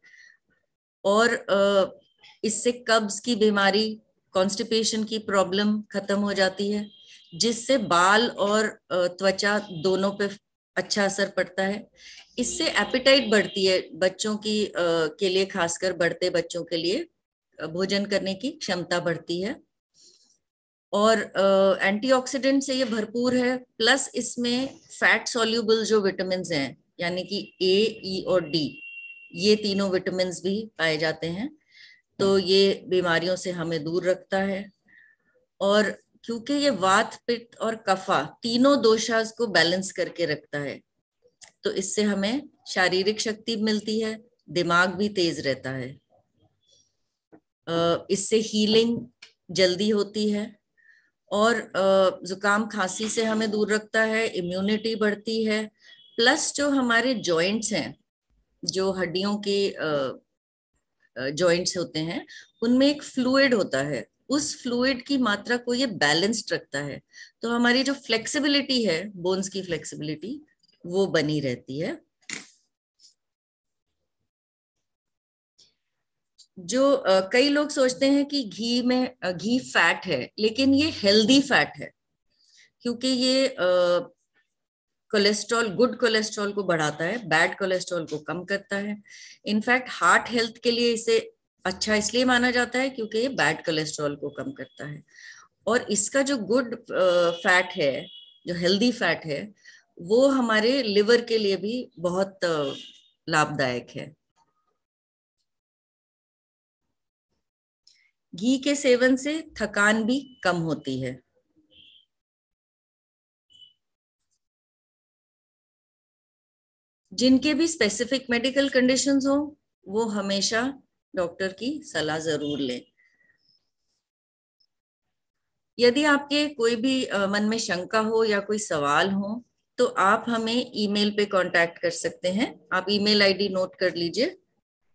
और इससे कब्ज की बीमारी, कॉन्स्टिपेशन की प्रॉब्लम खत्म हो जाती है, जिससे बाल और त्वचा दोनों पे अच्छा असर पड़ता है। इससे एपिटाइट बढ़ती है बच्चों की के लिए, खासकर बढ़ते बच्चों के लिए भोजन करने की क्षमता बढ़ती है। और एंटीऑक्सीडेंट से ये भरपूर है, प्लस इसमें फैट सॉल्यूबल जो विटामिन हैं यानी कि ए ई और डी ये तीनों विटामिन भी पाए जाते हैं। तो ये बीमारियों से हमें दूर रखता है। और क्योंकि ये वात पित्त और कफा तीनों दोषास को बैलेंस करके रखता है तो इससे हमें शारीरिक शक्ति मिलती है दिमाग भी तेज रहता है। इससे हीलिंग जल्दी होती है और जुकाम खांसी से हमें दूर रखता है इम्यूनिटी बढ़ती है प्लस जो हमारे जॉइंट्स हैं जो हड्डियों के जॉइंट्स होते हैं उनमें एक फ्लूइड होता है। उस फ्लूइड की मात्रा को ये बैलेंस्ड रखता है। तो हमारी जो फ्लेक्सिबिलिटी है बोन्स की फ्लेक्सिबिलिटी वो बनी रहती है। जो आ, कई लोग सोचते हैं कि घी में घी फैट है लेकिन ये हेल्दी फैट है। क्योंकि ये कोलेस्ट्रॉल गुड कोलेस्ट्रॉल को बढ़ाता है बैड कोलेस्ट्रॉल को कम करता है। इनफैक्ट हार्ट हेल्थ के लिए इसे अच्छा इसलिए माना जाता है क्योंकि ये बैड कोलेस्ट्रॉल को कम करता है। और इसका जो गुड फैट है, जो हेल्दी फैट है, वो हमारे लिवर के लिए भी बहुत लाभदायक है। घी के सेवन से थकान भी कम होती है। जिनके भी स्पेसिफिक मेडिकल कंडीशंस हो, वो हमेशा डॉक्टर की सलाह ज़रूर लें। यदि आपके कोई भी मन में शंका हो या कोई सवाल हो तो आप हमें ईमेल पे कांटेक्ट कर सकते हैं। आप ईमेल आईडी नोट कर लीजिए।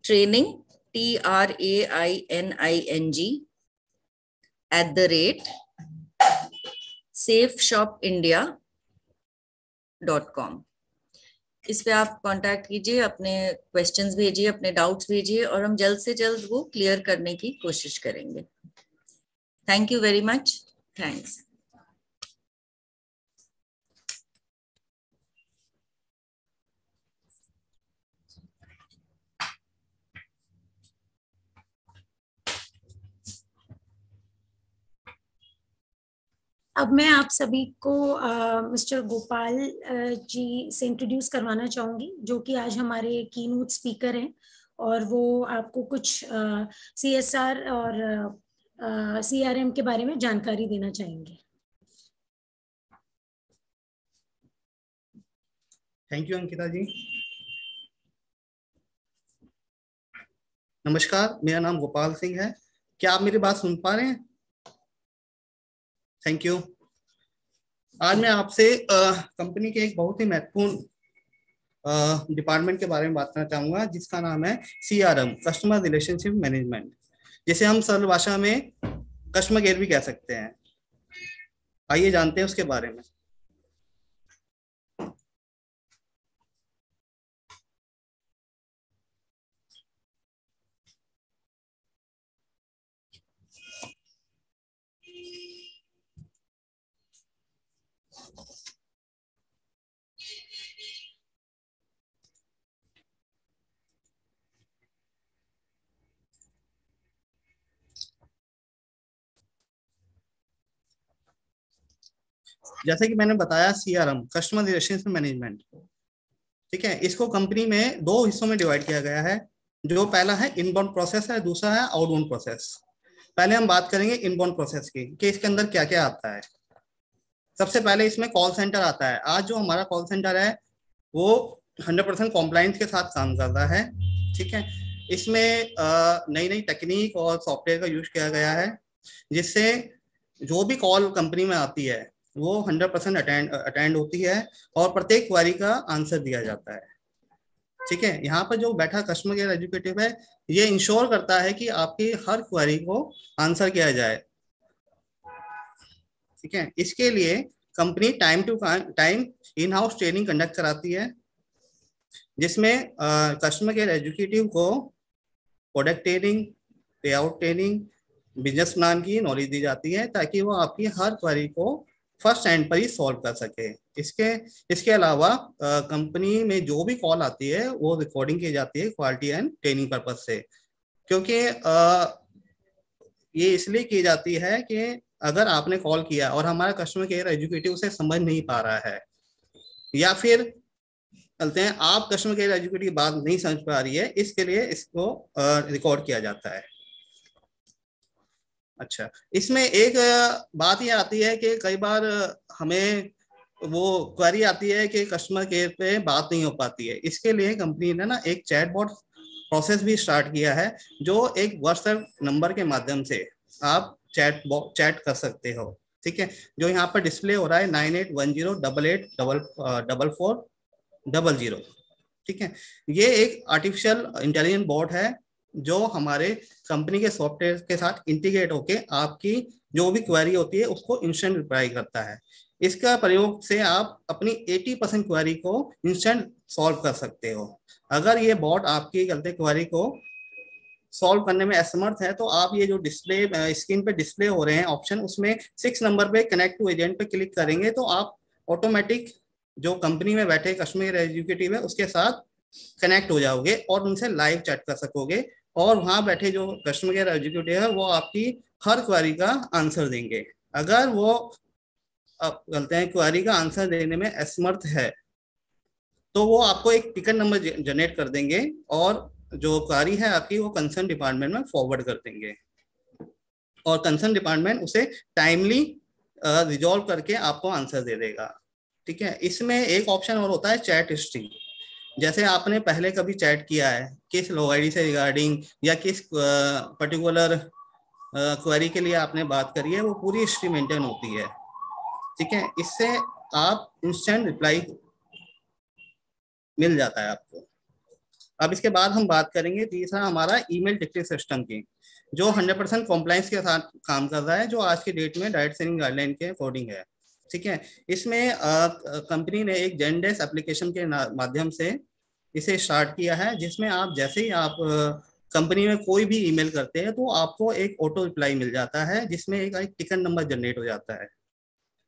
Training T R A I N I N G at the rate safe shop India dot com इस पे आप कांटेक्ट कीजिए, अपने क्वेश्चंस भेजिए, अपने डाउट्स भेजिए और हम जल्द से जल्द वो क्लियर करने की कोशिश करेंगे। Thank you very much thanks अब मैं आप सभी को मिस्टर गोपाल जी से इंट्रोड्यूस करवाना चाहूँगी, जो कि आज हमारे की नोट स्पीकर हैं और वो आपको कुछ सी एस आर और सी आर एम के बारे में जानकारी देना चाहेंगे। थैंक यू अंकिता जी नमस्कार, मेरा नाम गोपाल सिंह है। क्या आप मेरी बात सुन पा रहे हैं? थैंक यू आज मैं आपसे कंपनी के एक बहुत ही महत्वपूर्ण डिपार्टमेंट के बारे में बात करना चाहूँगा, जिसका नाम है सीआरएम कस्टमर रिलेशनशिप मैनेजमेंट जिसे हम सरल भाषा में कस्टमर केयर भी कह सकते हैं। आइए जानते हैं उसके बारे में। जैसे कि मैंने बताया सीआरएम कस्टमर रिलेशनशिप मैनेजमेंट ठीक है, इसको कंपनी में दो हिस्सों में डिवाइड किया गया है। जो पहला है इनबाउंड प्रोसेस है, दूसरा है आउटबाउंड प्रोसेस पहले हम बात करेंगे इनबाउंड प्रोसेस की, कि इसके अंदर क्या क्या आता है। सबसे पहले इसमें कॉल सेंटर आता है। आज जो हमारा कॉल सेंटर है, वो हंड्रेड परसेंट कॉम्प्लाइंस के साथ काम करता है। ठीक है, इसमें नई नई टेक्निक और सॉफ्टवेयर का यूज़ किया गया है, जिससे जो भी कॉल कंपनी में आती है वो हंड्रेड परसेंट अटेंड अटेंड होती है और प्रत्येक क्वारी का आंसर दिया जाता है। ठीक है? यहाँ पर जो बैठा कस्टमर केयर एजुकेटिव है, ये इंश्योर करता है कि आपकी हर क्वारी को आंसर किया जाए। ठीक है? इसके लिए company time to time in house training conduct कराती है, जिसमें कस्टमर केयर एजुकेटिव को product training payout training business plan की नॉलेज दी जाती है, ताकि वो आपकी हर क्वारी को फ़र्स्ट हैंड पर ही सॉल्व कर सके। इसके इसके अलावा कंपनी में जो भी कॉल आती है वो रिकॉर्डिंग की जाती है क्वालिटी एंड ट्रेनिंग पर्पज से। क्योंकि आ, ये इसलिए की जाती है कि अगर आपने कॉल किया और हमारा कस्टमर केयर एजुकेटिव उसे समझ नहीं पा रहा है या फिर चलते हैं आप कस्टमर केयर एजुकेटिव बात नहीं समझ पा रही है इसके लिए इसको रिकॉर्ड किया जाता है। अच्छा। इसमें एक बात ये आती है कि कई बार हमें वो क्वेरी आती है कि कस्टमर केयर पे बात नहीं हो पाती है। इसके लिए कंपनी ने ना एक चैट बॉट प्रोसेस भी स्टार्ट किया है, जो एक व्हाट्सएप नंबर के माध्यम से आप चैट चैट कर सकते हो। ठीक है? जो यहाँ पर डिस्प्ले हो रहा है nine eight one zero double eight double double four double zero. ठीक है? ये एक आर्टिफिशियल इंटेलिजेंट बॉट है जो हमारे कंपनी के सॉफ्टवेयर के साथ इंटीग्रेट होके आपकी जो भी क्वेरी होती है, उसको इंस्टेंट रिप्लाई करता है। इसका प्रयोग से आप अपनी 80 परसेंट क्वेरी को इंस्टेंट सॉल्व कर सकते हो। अगर ये बॉट आपकी गलती क्वेरी को सॉल्व करने में असमर्थ है तो आप ये जो डिस्प्ले स्क्रीन पे डिस्प्ले हो रहे हैं ऑप्शन उसमें सिक्स नंबर पे कनेक्ट टू एजेंट पे क्लिक करेंगे तो आप ऑटोमेटिक जो कंपनी में बैठे कश्मीर एग्जीक्यूटिव है, उसके साथ कनेक्ट हो जाओगे और उनसे लाइव चैट कर सकोगे। और वहाँ बैठे जो कस्टमर केयर एग्जीक्यूटिव है, वो आपकी हर क्वारी का आंसर देंगे। अगर वो, आप बोलते हैं क्वारी का आंसर देने में असमर्थ है तो वो आपको एक टिकट नंबर जनरेट कर देंगे और जो क्वारी है आपकी वो कंसर्न डिपार्टमेंट में फॉरवर्ड कर देंगे। और कंसर्न डिपार्टमेंट उसे टाइमली रिजॉल्व करके आपको आंसर दे देगा। ठीक है? इसमें एक ऑप्शन और होता है चैट हिस्ट्री जैसे आपने पहले कभी चैट किया है, किस लो आई से रिगार्डिंग या किस पर्टिकुलर क्वेरी के लिए आपने बात करी है, वो पूरी हिस्ट्री मेंटेन होती है। ठीक है? इससे आप इंस्टेंट रिप्लाई मिल जाता है आपको। अब इसके बाद हम बात करेंगे तीसरा हमारा ईमेल टिकटिंग सिस्टम की, जो 100 परसेंट कॉम्प्लाइंस के साथ काम कर रहा है, जो आज के डेट में डायरेक्ट सेलिंग गाइडलाइन के अकॉर्डिंग है। ठीक है? इसमें कंपनी ने एक जेंडेस एप्लीकेशन के माध्यम से इसे स्टार्ट किया है जिसमें आप जैसे ही आप कंपनी में कोई भी ईमेल करते हैं तो आपको एक ऑटो रिप्लाई मिल जाता है जिसमें एक, एक टिकट नंबर जनरेट हो जाता है।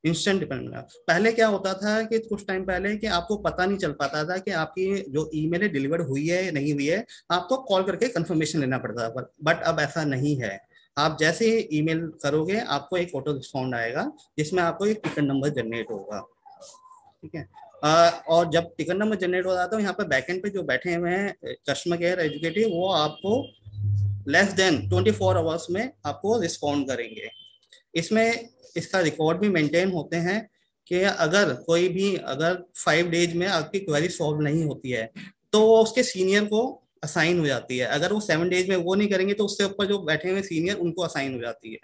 इंस्टेंट डिपेंड पहले क्या होता था कि कुछ टाइम पहले कि आपको पता नहीं चल पाता था कि आपकी जो ईमेल डिलीवर हुई है या नहीं हुई है आपको कॉल करके कंफर्मेशन लेना पड़ता था बट अब ऐसा नहीं है। आप जैसे ही ईमेल करोगे, आपको एक ऑटो रिस्पॉन्ड आएगा, जिसमें आपको एक टिकट नंबर जनरेट होगा। ठीक है? और जब टिकट नंबर जनरेट हो जाता है यहाँ पे बैकएंड पे जो बैठे हुए हैं कस्टमर केयर एजुकेटिव वो आपको लेस देन 24 फोर आवर्स में आपको रिस्पॉन्ड करेंगे। इसमें इसका रिकॉर्ड भी मेंटेन होते हैं कि अगर कोई भी, अगर फाइव डेज़ में आपकी क्वेरी सॉल्व नहीं होती है तो वो उसके सीनियर को असाइन हो जाती है। अगर वो सेवन डेज़ में वो नहीं करेंगे तो उससे ऊपर जो बैठे हुए सीनियर उनको असाइन हो जाती है।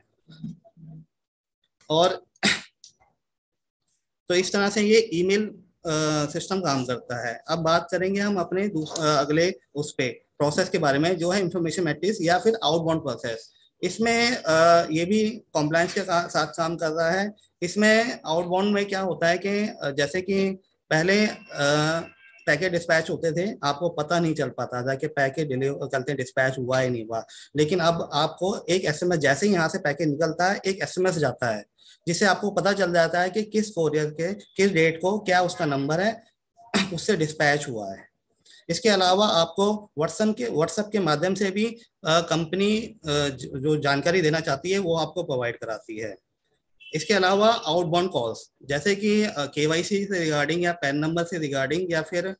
और [clears throat] तो इस तरह से ये ईमेल सिस्टम काम करता है। अब बात करेंगे हम अपने अगले उस पे प्रोसेस के बारे में, जो है इंफॉर्मेशन मैट्रिक्स या फिर आउटबाउंड प्रोसेस इसमें ये भी कॉम्प्लाइंस के साथ काम कर रहा है। इसमें आउटबाउंड में क्या होता है कि जैसे कि पहले पैकेट डिस्पैच होते थे, आपको पता नहीं चल पाता था कि पैकेट डिलीवर करते डिस्पैच हुआ है नहीं हुआ। लेकिन अब आपको एक एसएमएस, जैसे ही यहाँ से पैकेट निकलता है, एक एसएमएस जाता है, जिससे आपको पता चल जाता है कि किस कोरियर के, किस डेट को, क्या उसका नंबर है, [clears throat] उससे डिस्पैच हुआ है। इसके अलावा आपको व्हाट्सएप के व्हाट्सएप के माध्यम से भी कंपनी जो जानकारी देना चाहती है, वो आपको प्रोवाइड कराती है। इसके अलावा आउटबाउंड कॉल्स जैसे कि केवाईसी से रिगार्डिंग या पैन नंबर से रिगार्डिंग या फिर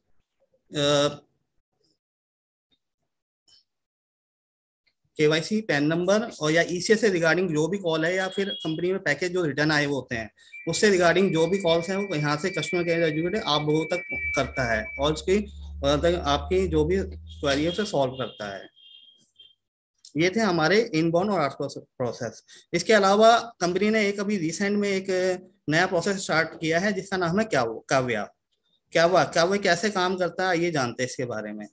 केवाईसी पैन नंबर और या ईसीएस से रिगार्डिंग जो भी कॉल है या फिर कंपनी में पैकेज जो रिटर्न आए वो होते हैं। उससे रिगार्डिंग जो भी कॉल्स हैं, वो यहाँ से कस्टमर केयर एजुकेटिव आप वो तक करता है और उसकी आपकी जो भी क्वेरी उसे सॉल्व करता है। ये थे हमारे इनबाउंड और आउट प्रोसेस इसके अलावा कंपनी ने एक अभी रिसेंट में एक नया प्रोसेस स्टार्ट किया है, जिसका नाम है क्या काव्या क्या हुआ क्या वो कैसे काम करता है, ये जानते हैं इसके बारे में।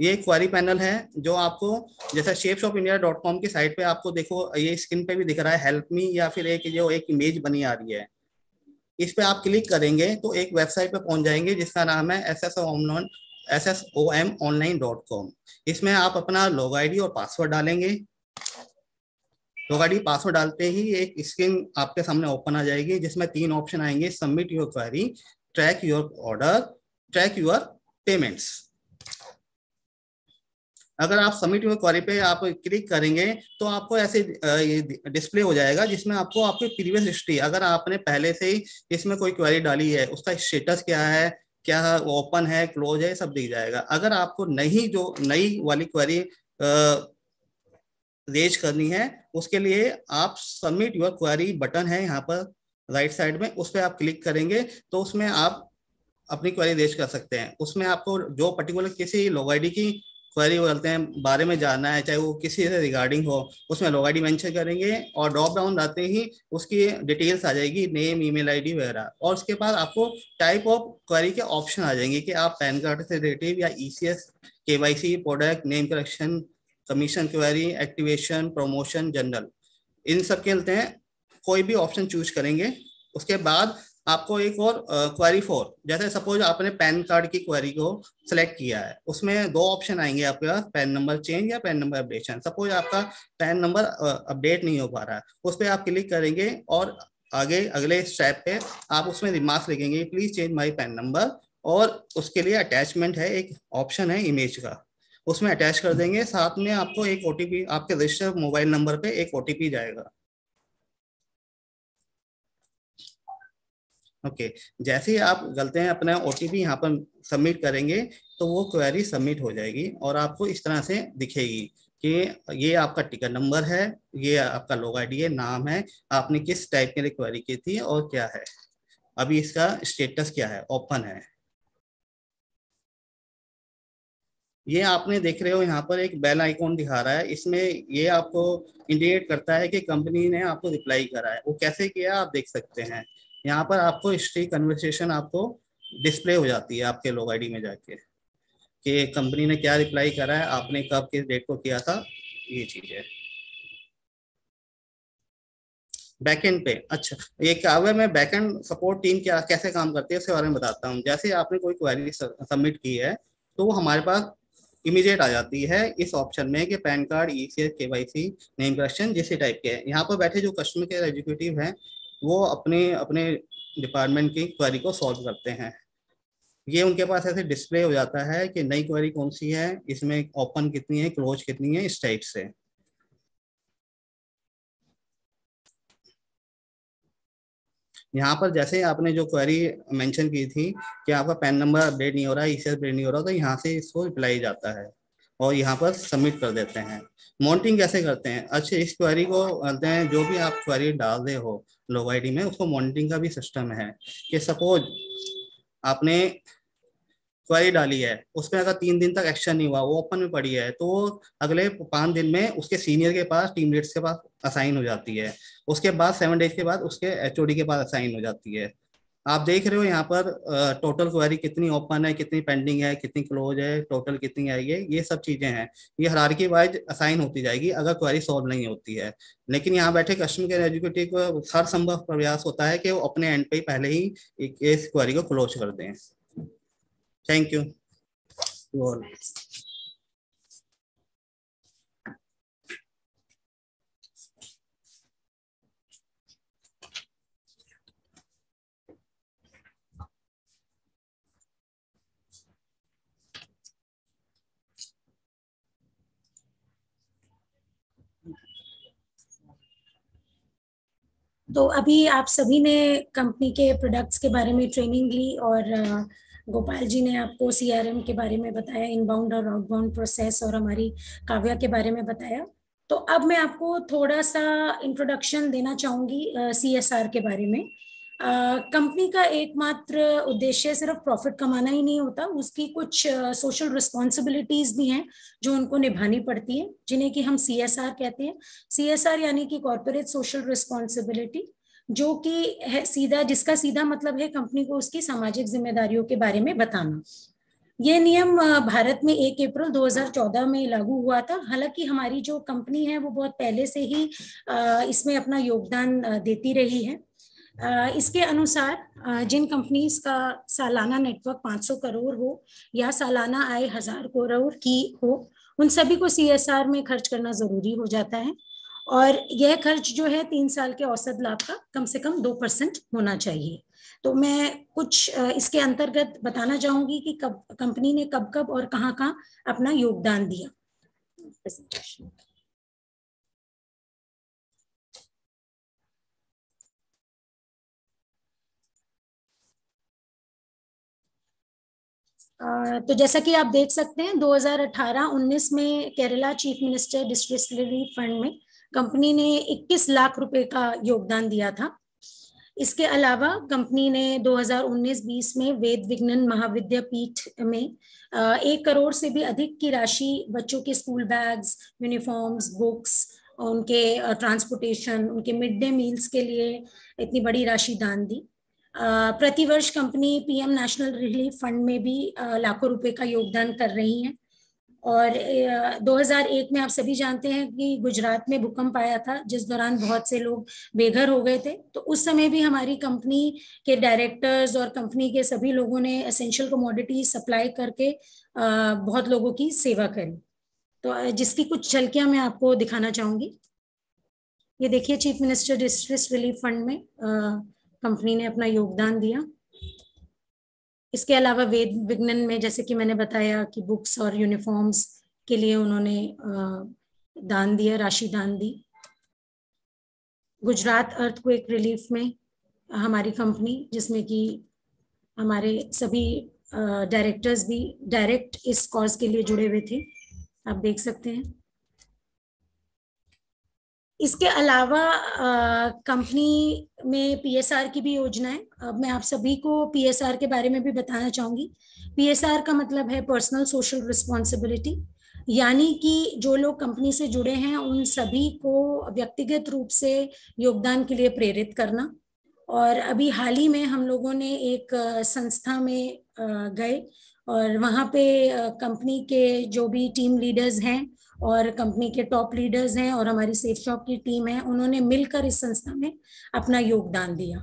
ये एक क्वारी पैनल है, जो आपको, जैसा safe shop India dot com की साइट पे आपको देखो, ये स्क्रीन पे भी दिख रहा है हेल्प मी या फिर एक जो एक इमेज बनी आ रही है। इस पे आप क्लिक करेंगे तो एक वेबसाइट पे पहुँच जाएँगे, जिसका नाम है S S S S O M online dot com इसमें आप अपना लॉग आईडी और पासवर्ड डालेंगे। लॉग आईडी पासवर्ड डालते ही एक स्क्रीन आपके सामने ओपन आ जाएगी, जिसमें तीन ऑप्शन आएँगे। Submit your query track your order track your payments अगर आप सबमिट योर क्वेरी पे आप क्लिक करेंगे तो आपको ऐसे डिस्प्ले हो जाएगा, जिसमें आपको आपकी प्रीवियस हिस्ट्री अगर आपने पहले से ही इसमें कोई क्वेरी डाली है, उसका स्टेटस क्या है क्या ओपन है क्लोज है सब दिख जाएगा। अगर आपको नई जो, नई वाली क्वेरी रेज करनी है, उसके लिए आप सबमिट योर क्वेरी बटन है यहाँ पर राइट साइड में, उस पर आप क्लिक करेंगे तो उसमें आप अपनी क्वेरी रेज कर सकते हैं। उसमें आपको जो पर्टिकुलर किसी लॉग आई की क्वेरी बोलते हैं, बारे में जानना है, चाहे वो किसी से रिगार्डिंग हो, उसमें लॉग आई मेंशन करेंगे और ड्रॉप डाउन आते ही उसकी डिटेल्स आ जाएगी नेम ईमेल आईडी वगैरह। और उसके बाद आपको टाइप ऑफ़ क्वेरी के ऑप्शन आ जाएँगे कि आप पैन कार्ड से रिलेटिव या E C S K Y C product name correction commission query activation promotion general इन सब के हैं, कोई भी ऑप्शन चूज़ करेंगे। उसके बाद आपको एक और क्वेरी फोर जैसे सपोज़ आपने पैन कार्ड की क्वेरी को सिलेक्ट किया है, उसमें दो ऑप्शन आएँगे आपके पास पैन नंबर चेंज या पैन नंबर अपडेशन सपोज़ आपका पैन नंबर अपडेट नहीं हो पा रहा है, उस पर आप क्लिक करेंगे और आगे, अगले स्टेप पे आप उसमें रिमार्क्स लिखेंगे please change my PAN number और उसके लिए अटैचमेंट है, एक ऑप्शन है इमेज का। उसमें अटैच कर देंगे, साथ में आपको एक ओटीपी आपके रजिस्टर मोबाइल नंबर पे एक ओटीपी जाएगा। ओके. जैसे ही आप गलते हैं, अपना ओटीपी यहाँ पर सबमिट करेंगे तो वो क्वेरी सबमिट हो जाएगी और आपको इस तरह से दिखेगी कि ये आपका टिकट नंबर है, ये आपका लोग आई है, नाम है, आपने किस टाइप की क्वेरी की थी और क्या है। अभी इसका स्टेटस क्या है? ओपन है। ये आपने देख रहे हो, यहाँ पर एक बेल आइकॉन दिखा रहा है। इसमें ये आपको इंडिकेट करता है कि कंपनी ने आपको रिप्लाई करा है। वो कैसे किया आप देख सकते हैं। यहाँ पर आपको हिस्ट्री कन्वर्सेशन आपको डिस्प्ले हो जाती है आपके लोग आईडी में जाके कि कंपनी ने क्या रिप्लाई करा है, आपने कब किस डेट को किया था, ये चीज़ है। बैकएंड पे अच्छा ये क्या हुआ, मैं बैकएंड सपोर्ट टीम क्या, कैसे काम करती है उसके बारे में बताता हूँ। जैसे आपने कोई क्वेरी सबमिट की है तो वो हमारे पास इमीडिएट आ जाती है इस ऑप्शन में कि PAN card E C S K Y C name correction जिस टाइप के है। यहाँ पर बैठे जो कस्टमर केयर एग्जीक्यूटिव हैं वो अपने अपने डिपार्टमेंट की क्वेरी को सॉल्व करते हैं। ये उनके पास ऐसे डिस्प्ले हो जाता है कि नई क्वेरी कौन सी है, इसमें ओपन कितनी है क्लोज कितनी है, इस टाइप से। यहाँ पर जैसे आपने जो क्वेरी मेंशन की थी कि आपका पैन नंबर अपडेट नहीं हो रहा है ई अपडेट नहीं हो रहा तो यहाँ से इसको रिप्लाई जाता है और यहाँ पर सबमिट कर देते हैं। मॉनिटरिंग कैसे करते हैं? अच्छा इस क्वेरी को करते हैं, जो भी आप क्वेरी डाल रहे हो लोग आई में, उसको मॉनिटरिंग का भी सिस्टम है कि सपोज़ आपने क्वारी डाली है, उसमें अगर तीन दिन तक एक्शन नहीं हुआ, वो ओपन में पड़ी है तो अगले पाँच दिन में उसके सीनियर के पास टीम लीड्स के पास असाइन हो जाती है। उसके बाद सेवन डेज़ के बाद उसके एच के पास असाइन हो जाती है। आप देख रहे हो यहाँ पर टोटल क्वेरी कितनी ओपन है, कितनी पेंडिंग है, कितनी क्लोज है टोटल कितनी आएगी ये सब चीज़ें हैं। ये हरारकी वाइज असाइन होती जाएगी अगर क्वेरी सॉल्व नहीं होती है। लेकिन यहाँ बैठे कस्टमर केयर एजुकेटिव को हर संभव प्रयास होता है कि वो अपने एंड पे ही पहले ही इस क्वेरी को क्लोज कर दें। थैंक यू तो अभी आप सभी ने कंपनी के प्रोडक्ट्स के बारे में ट्रेनिंग ली और गोपाल जी ने आपको सीआरएम के बारे में बताया इनबाउंड और आउटबाउंड प्रोसेस और हमारी काव्या के बारे में बताया। तो अब मैं आपको थोड़ा सा इंट्रोडक्शन देना चाहूँगी सीएसआर के बारे में। कंपनी का एकमात्र उद्देश्य सिर्फ़ प्रॉफिट कमाना ही नहीं होता, उसकी कुछ सोशल रिस्पॉन्सिबिलिटीज भी हैं जो उनको निभानी पड़ती है, जिन्हें कि हम सीएसआर कहते हैं। सीएसआर यानी कि कॉरपोरेट सोशल रिस्पॉन्सिबिलिटी जो कि है सीधा, जिसका सीधा मतलब है कंपनी को उसकी सामाजिक जिम्मेदारियों के बारे में बताना। ये नियम भारत में एक अप्रैल 2014 में लागू हुआ था। हालाँकि हमारी जो कंपनी है, वो बहुत पहले से ही इसमें अपना योगदान देती रही है। इसके अनुसार जिन कंपनीज़ का सालाना नेटवर्क 500 करोड़ हो या सालाना आय हज़ार करोड़ की हो, उन सभी को सीएसआर में खर्च करना ज़रूरी हो जाता है। और यह खर्च जो है तीन साल के औसत लाभ का कम से कम दो परसेंट होना चाहिए। तो मैं कुछ इसके अंतर्गत बताना चाहूँगी कि कब कंपनी ने कब कब और कहाँ कहाँ अपना योगदान दिया। तो जैसा कि आप देख सकते हैं 2018-19 में Kerala chief minister district relief fund में कंपनी ने 21 लाख रुपए का योगदान दिया था। इसके अलावा कंपनी ने 2019-20 में वेद विज्ञान महाविद्यापीठ में एक करोड़ से भी अधिक की राशि बच्चों के स्कूल बैग्स, यूनिफॉर्म्स, बुक्स, उनके ट्रांसपोर्टेशन, उनके मिड डे मील्स के लिए इतनी बड़ी राशि दान दी। प्रतिवर्ष company PM national relief fund में भी लाखों रुपए का योगदान कर रही है। और 2001 में आप सभी जानते हैं कि गुजरात में भूकंप आया था, जिस दौरान बहुत से लोग बेघर हो गए थे। तो उस समय भी हमारी कंपनी के डायरेक्टर्स और कंपनी के सभी लोगों ने एसेंशियल कमोडिटी सप्लाई करके बहुत लोगों की सेवा करी। तो जिसकी कुछ झलकियाँ मैं आपको दिखाना चाहूँगी। ये देखिए, chief minister distress relief fund में कंपनी ने अपना योगदान दिया। इसके अलावा वेद विज्ञान में जैसे कि मैंने बताया कि बुक्स और यूनिफॉर्म्स के लिए उन्होंने दान दिया, राशि दान दी। गुजरात अर्थक्वेक रिलीफ में हमारी कंपनी, जिसमें कि हमारे सभी डायरेक्टर्स भी डायरेक्ट इस कॉज के लिए जुड़े हुए थे। आप देख सकते हैं। इसके अलावा कंपनी में पीएसआर की भी योजना है। अब मैं आप सभी को पीएसआर के बारे में भी बताना चाहूँगी। पीएसआर का मतलब है पर्सनल सोशल रिस्पॉन्सिबिलिटी यानी कि जो लोग कंपनी से जुड़े हैं, उन सभी को व्यक्तिगत रूप से योगदान के लिए प्रेरित करना। और अभी हाल ही में हम लोगों ने एक संस्था में गए और वहाँ पे कंपनी के जो भी टीम लीडर्स हैं और कंपनी के टॉप लीडर्स हैं और हमारी सेफ़ शॉप की टीम है, उन्होंने मिलकर इस संस्था में अपना योगदान दिया।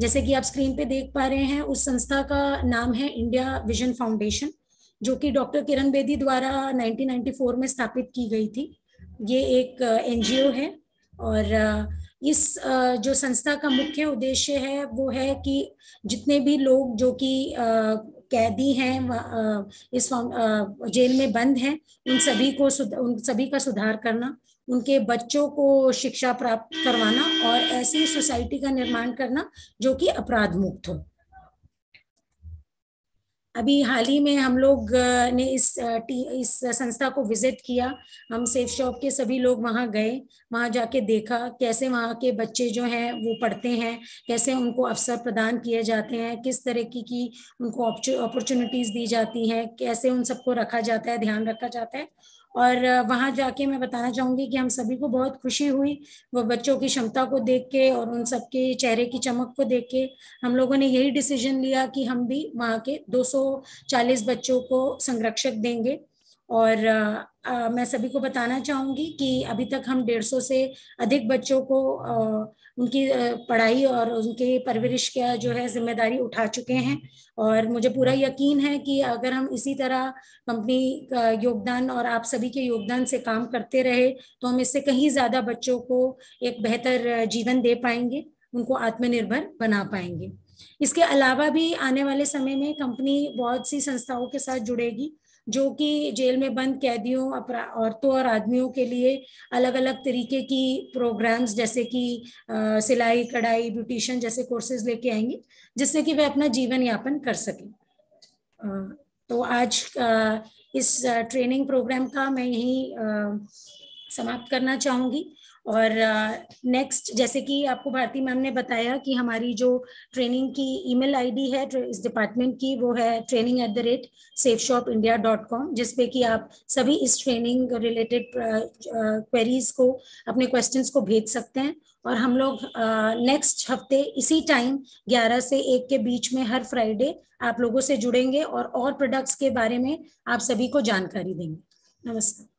जैसे कि आप स्क्रीन पे देख पा रहे हैं, उस संस्था का नाम है इंडिया विजन फाउंडेशन जो कि डॉक्टर किरण बेदी द्वारा 1994 में स्थापित की गई थी। ये एक एनजीओ है और इस जो संस्था का मुख्य उद्देश्य है, वो है कि जितने भी लोग जो कि कैदी हैं इस जेल में बंद हैं, उन सभी को उन सभी का सुधार करना, उनके बच्चों को शिक्षा प्राप्त करवाना और ऐसी सोसाइटी का निर्माण करना जो कि अपराध मुक्त हो। अभी हाल ही में हम लोग ने इस इस संस्था को विज़िट किया। हम सेफ़ शॉप के सभी लोग वहाँ गए, वहाँ जाके देखा कैसे वहाँ के बच्चे जो हैं वो पढ़ते हैं, कैसे उनको अवसर प्रदान किए जाते हैं, किस तरह की की उनको अपॉर्चुनिटीज़ दी जाती हैं, कैसे उन सबको रखा जाता है, ध्यान रखा जाता है। और वहाँ जाके मैं बताना चाहूँगी कि हम सभी को बहुत खुशी हुई, वो बच्चों की क्षमता को देख के और उन सबके चेहरे की चमक को देख के हम लोगों ने यही डिसीज़न लिया कि हम भी वहाँ के 240 बच्चों को संरक्षक देंगे। और आ, आ, मैं सभी को बताना चाहूँगी कि अभी तक हम डेढ़ सौ से अधिक बच्चों को आ, उनकी पढ़ाई और उनके परवरिश का जो है ज़िम्मेदारी उठा चुके हैं। और मुझे पूरा यकीन है कि अगर हम इसी तरह कंपनी का योगदान और आप सभी के योगदान से काम करते रहे तो हम इससे कहीं ज़्यादा बच्चों को एक बेहतर जीवन दे पाएँगे उनको आत्मनिर्भर बना पाएँगे। इसके अलावा भी आने वाले समय में कंपनी बहुत सी संस्थाओं के साथ जुड़ेगी जो कि जेल में बंद कैदियों औरतों और आदमियों के लिए अलग अलग तरीके की प्रोग्राम्स जैसे कि सिलाई, कढ़ाई ब्यूटिशन जैसे कोर्सेज लेके आएँगे, जिससे कि वे अपना जीवन यापन कर सकें। तो आज इस ट्रेनिंग प्रोग्राम का मैं यही समाप्त करना चाहूँगी। और नेक्स्ट uh, जैसे कि आपको भारती मैम ने बताया कि हमारी जो ट्रेनिंग की ईमेल आईडी है इस डिपार्टमेंट की वो है training at the rate safe shop India dot com जिसपे कि आप सभी इस ट्रेनिंग रिलेटेड क्वेरीज को अपने क्वेश्चंस को भेज सकते हैं। और हम लोग नेक्स्ट uh, हफ़्ते इसी टाइम 11 से 1 के बीच में हर फ्राइडे आप लोगों से जुड़ेंगे और और प्रोडक्ट्स के बारे में आप सभी को जानकारी देंगे। नमस्कार।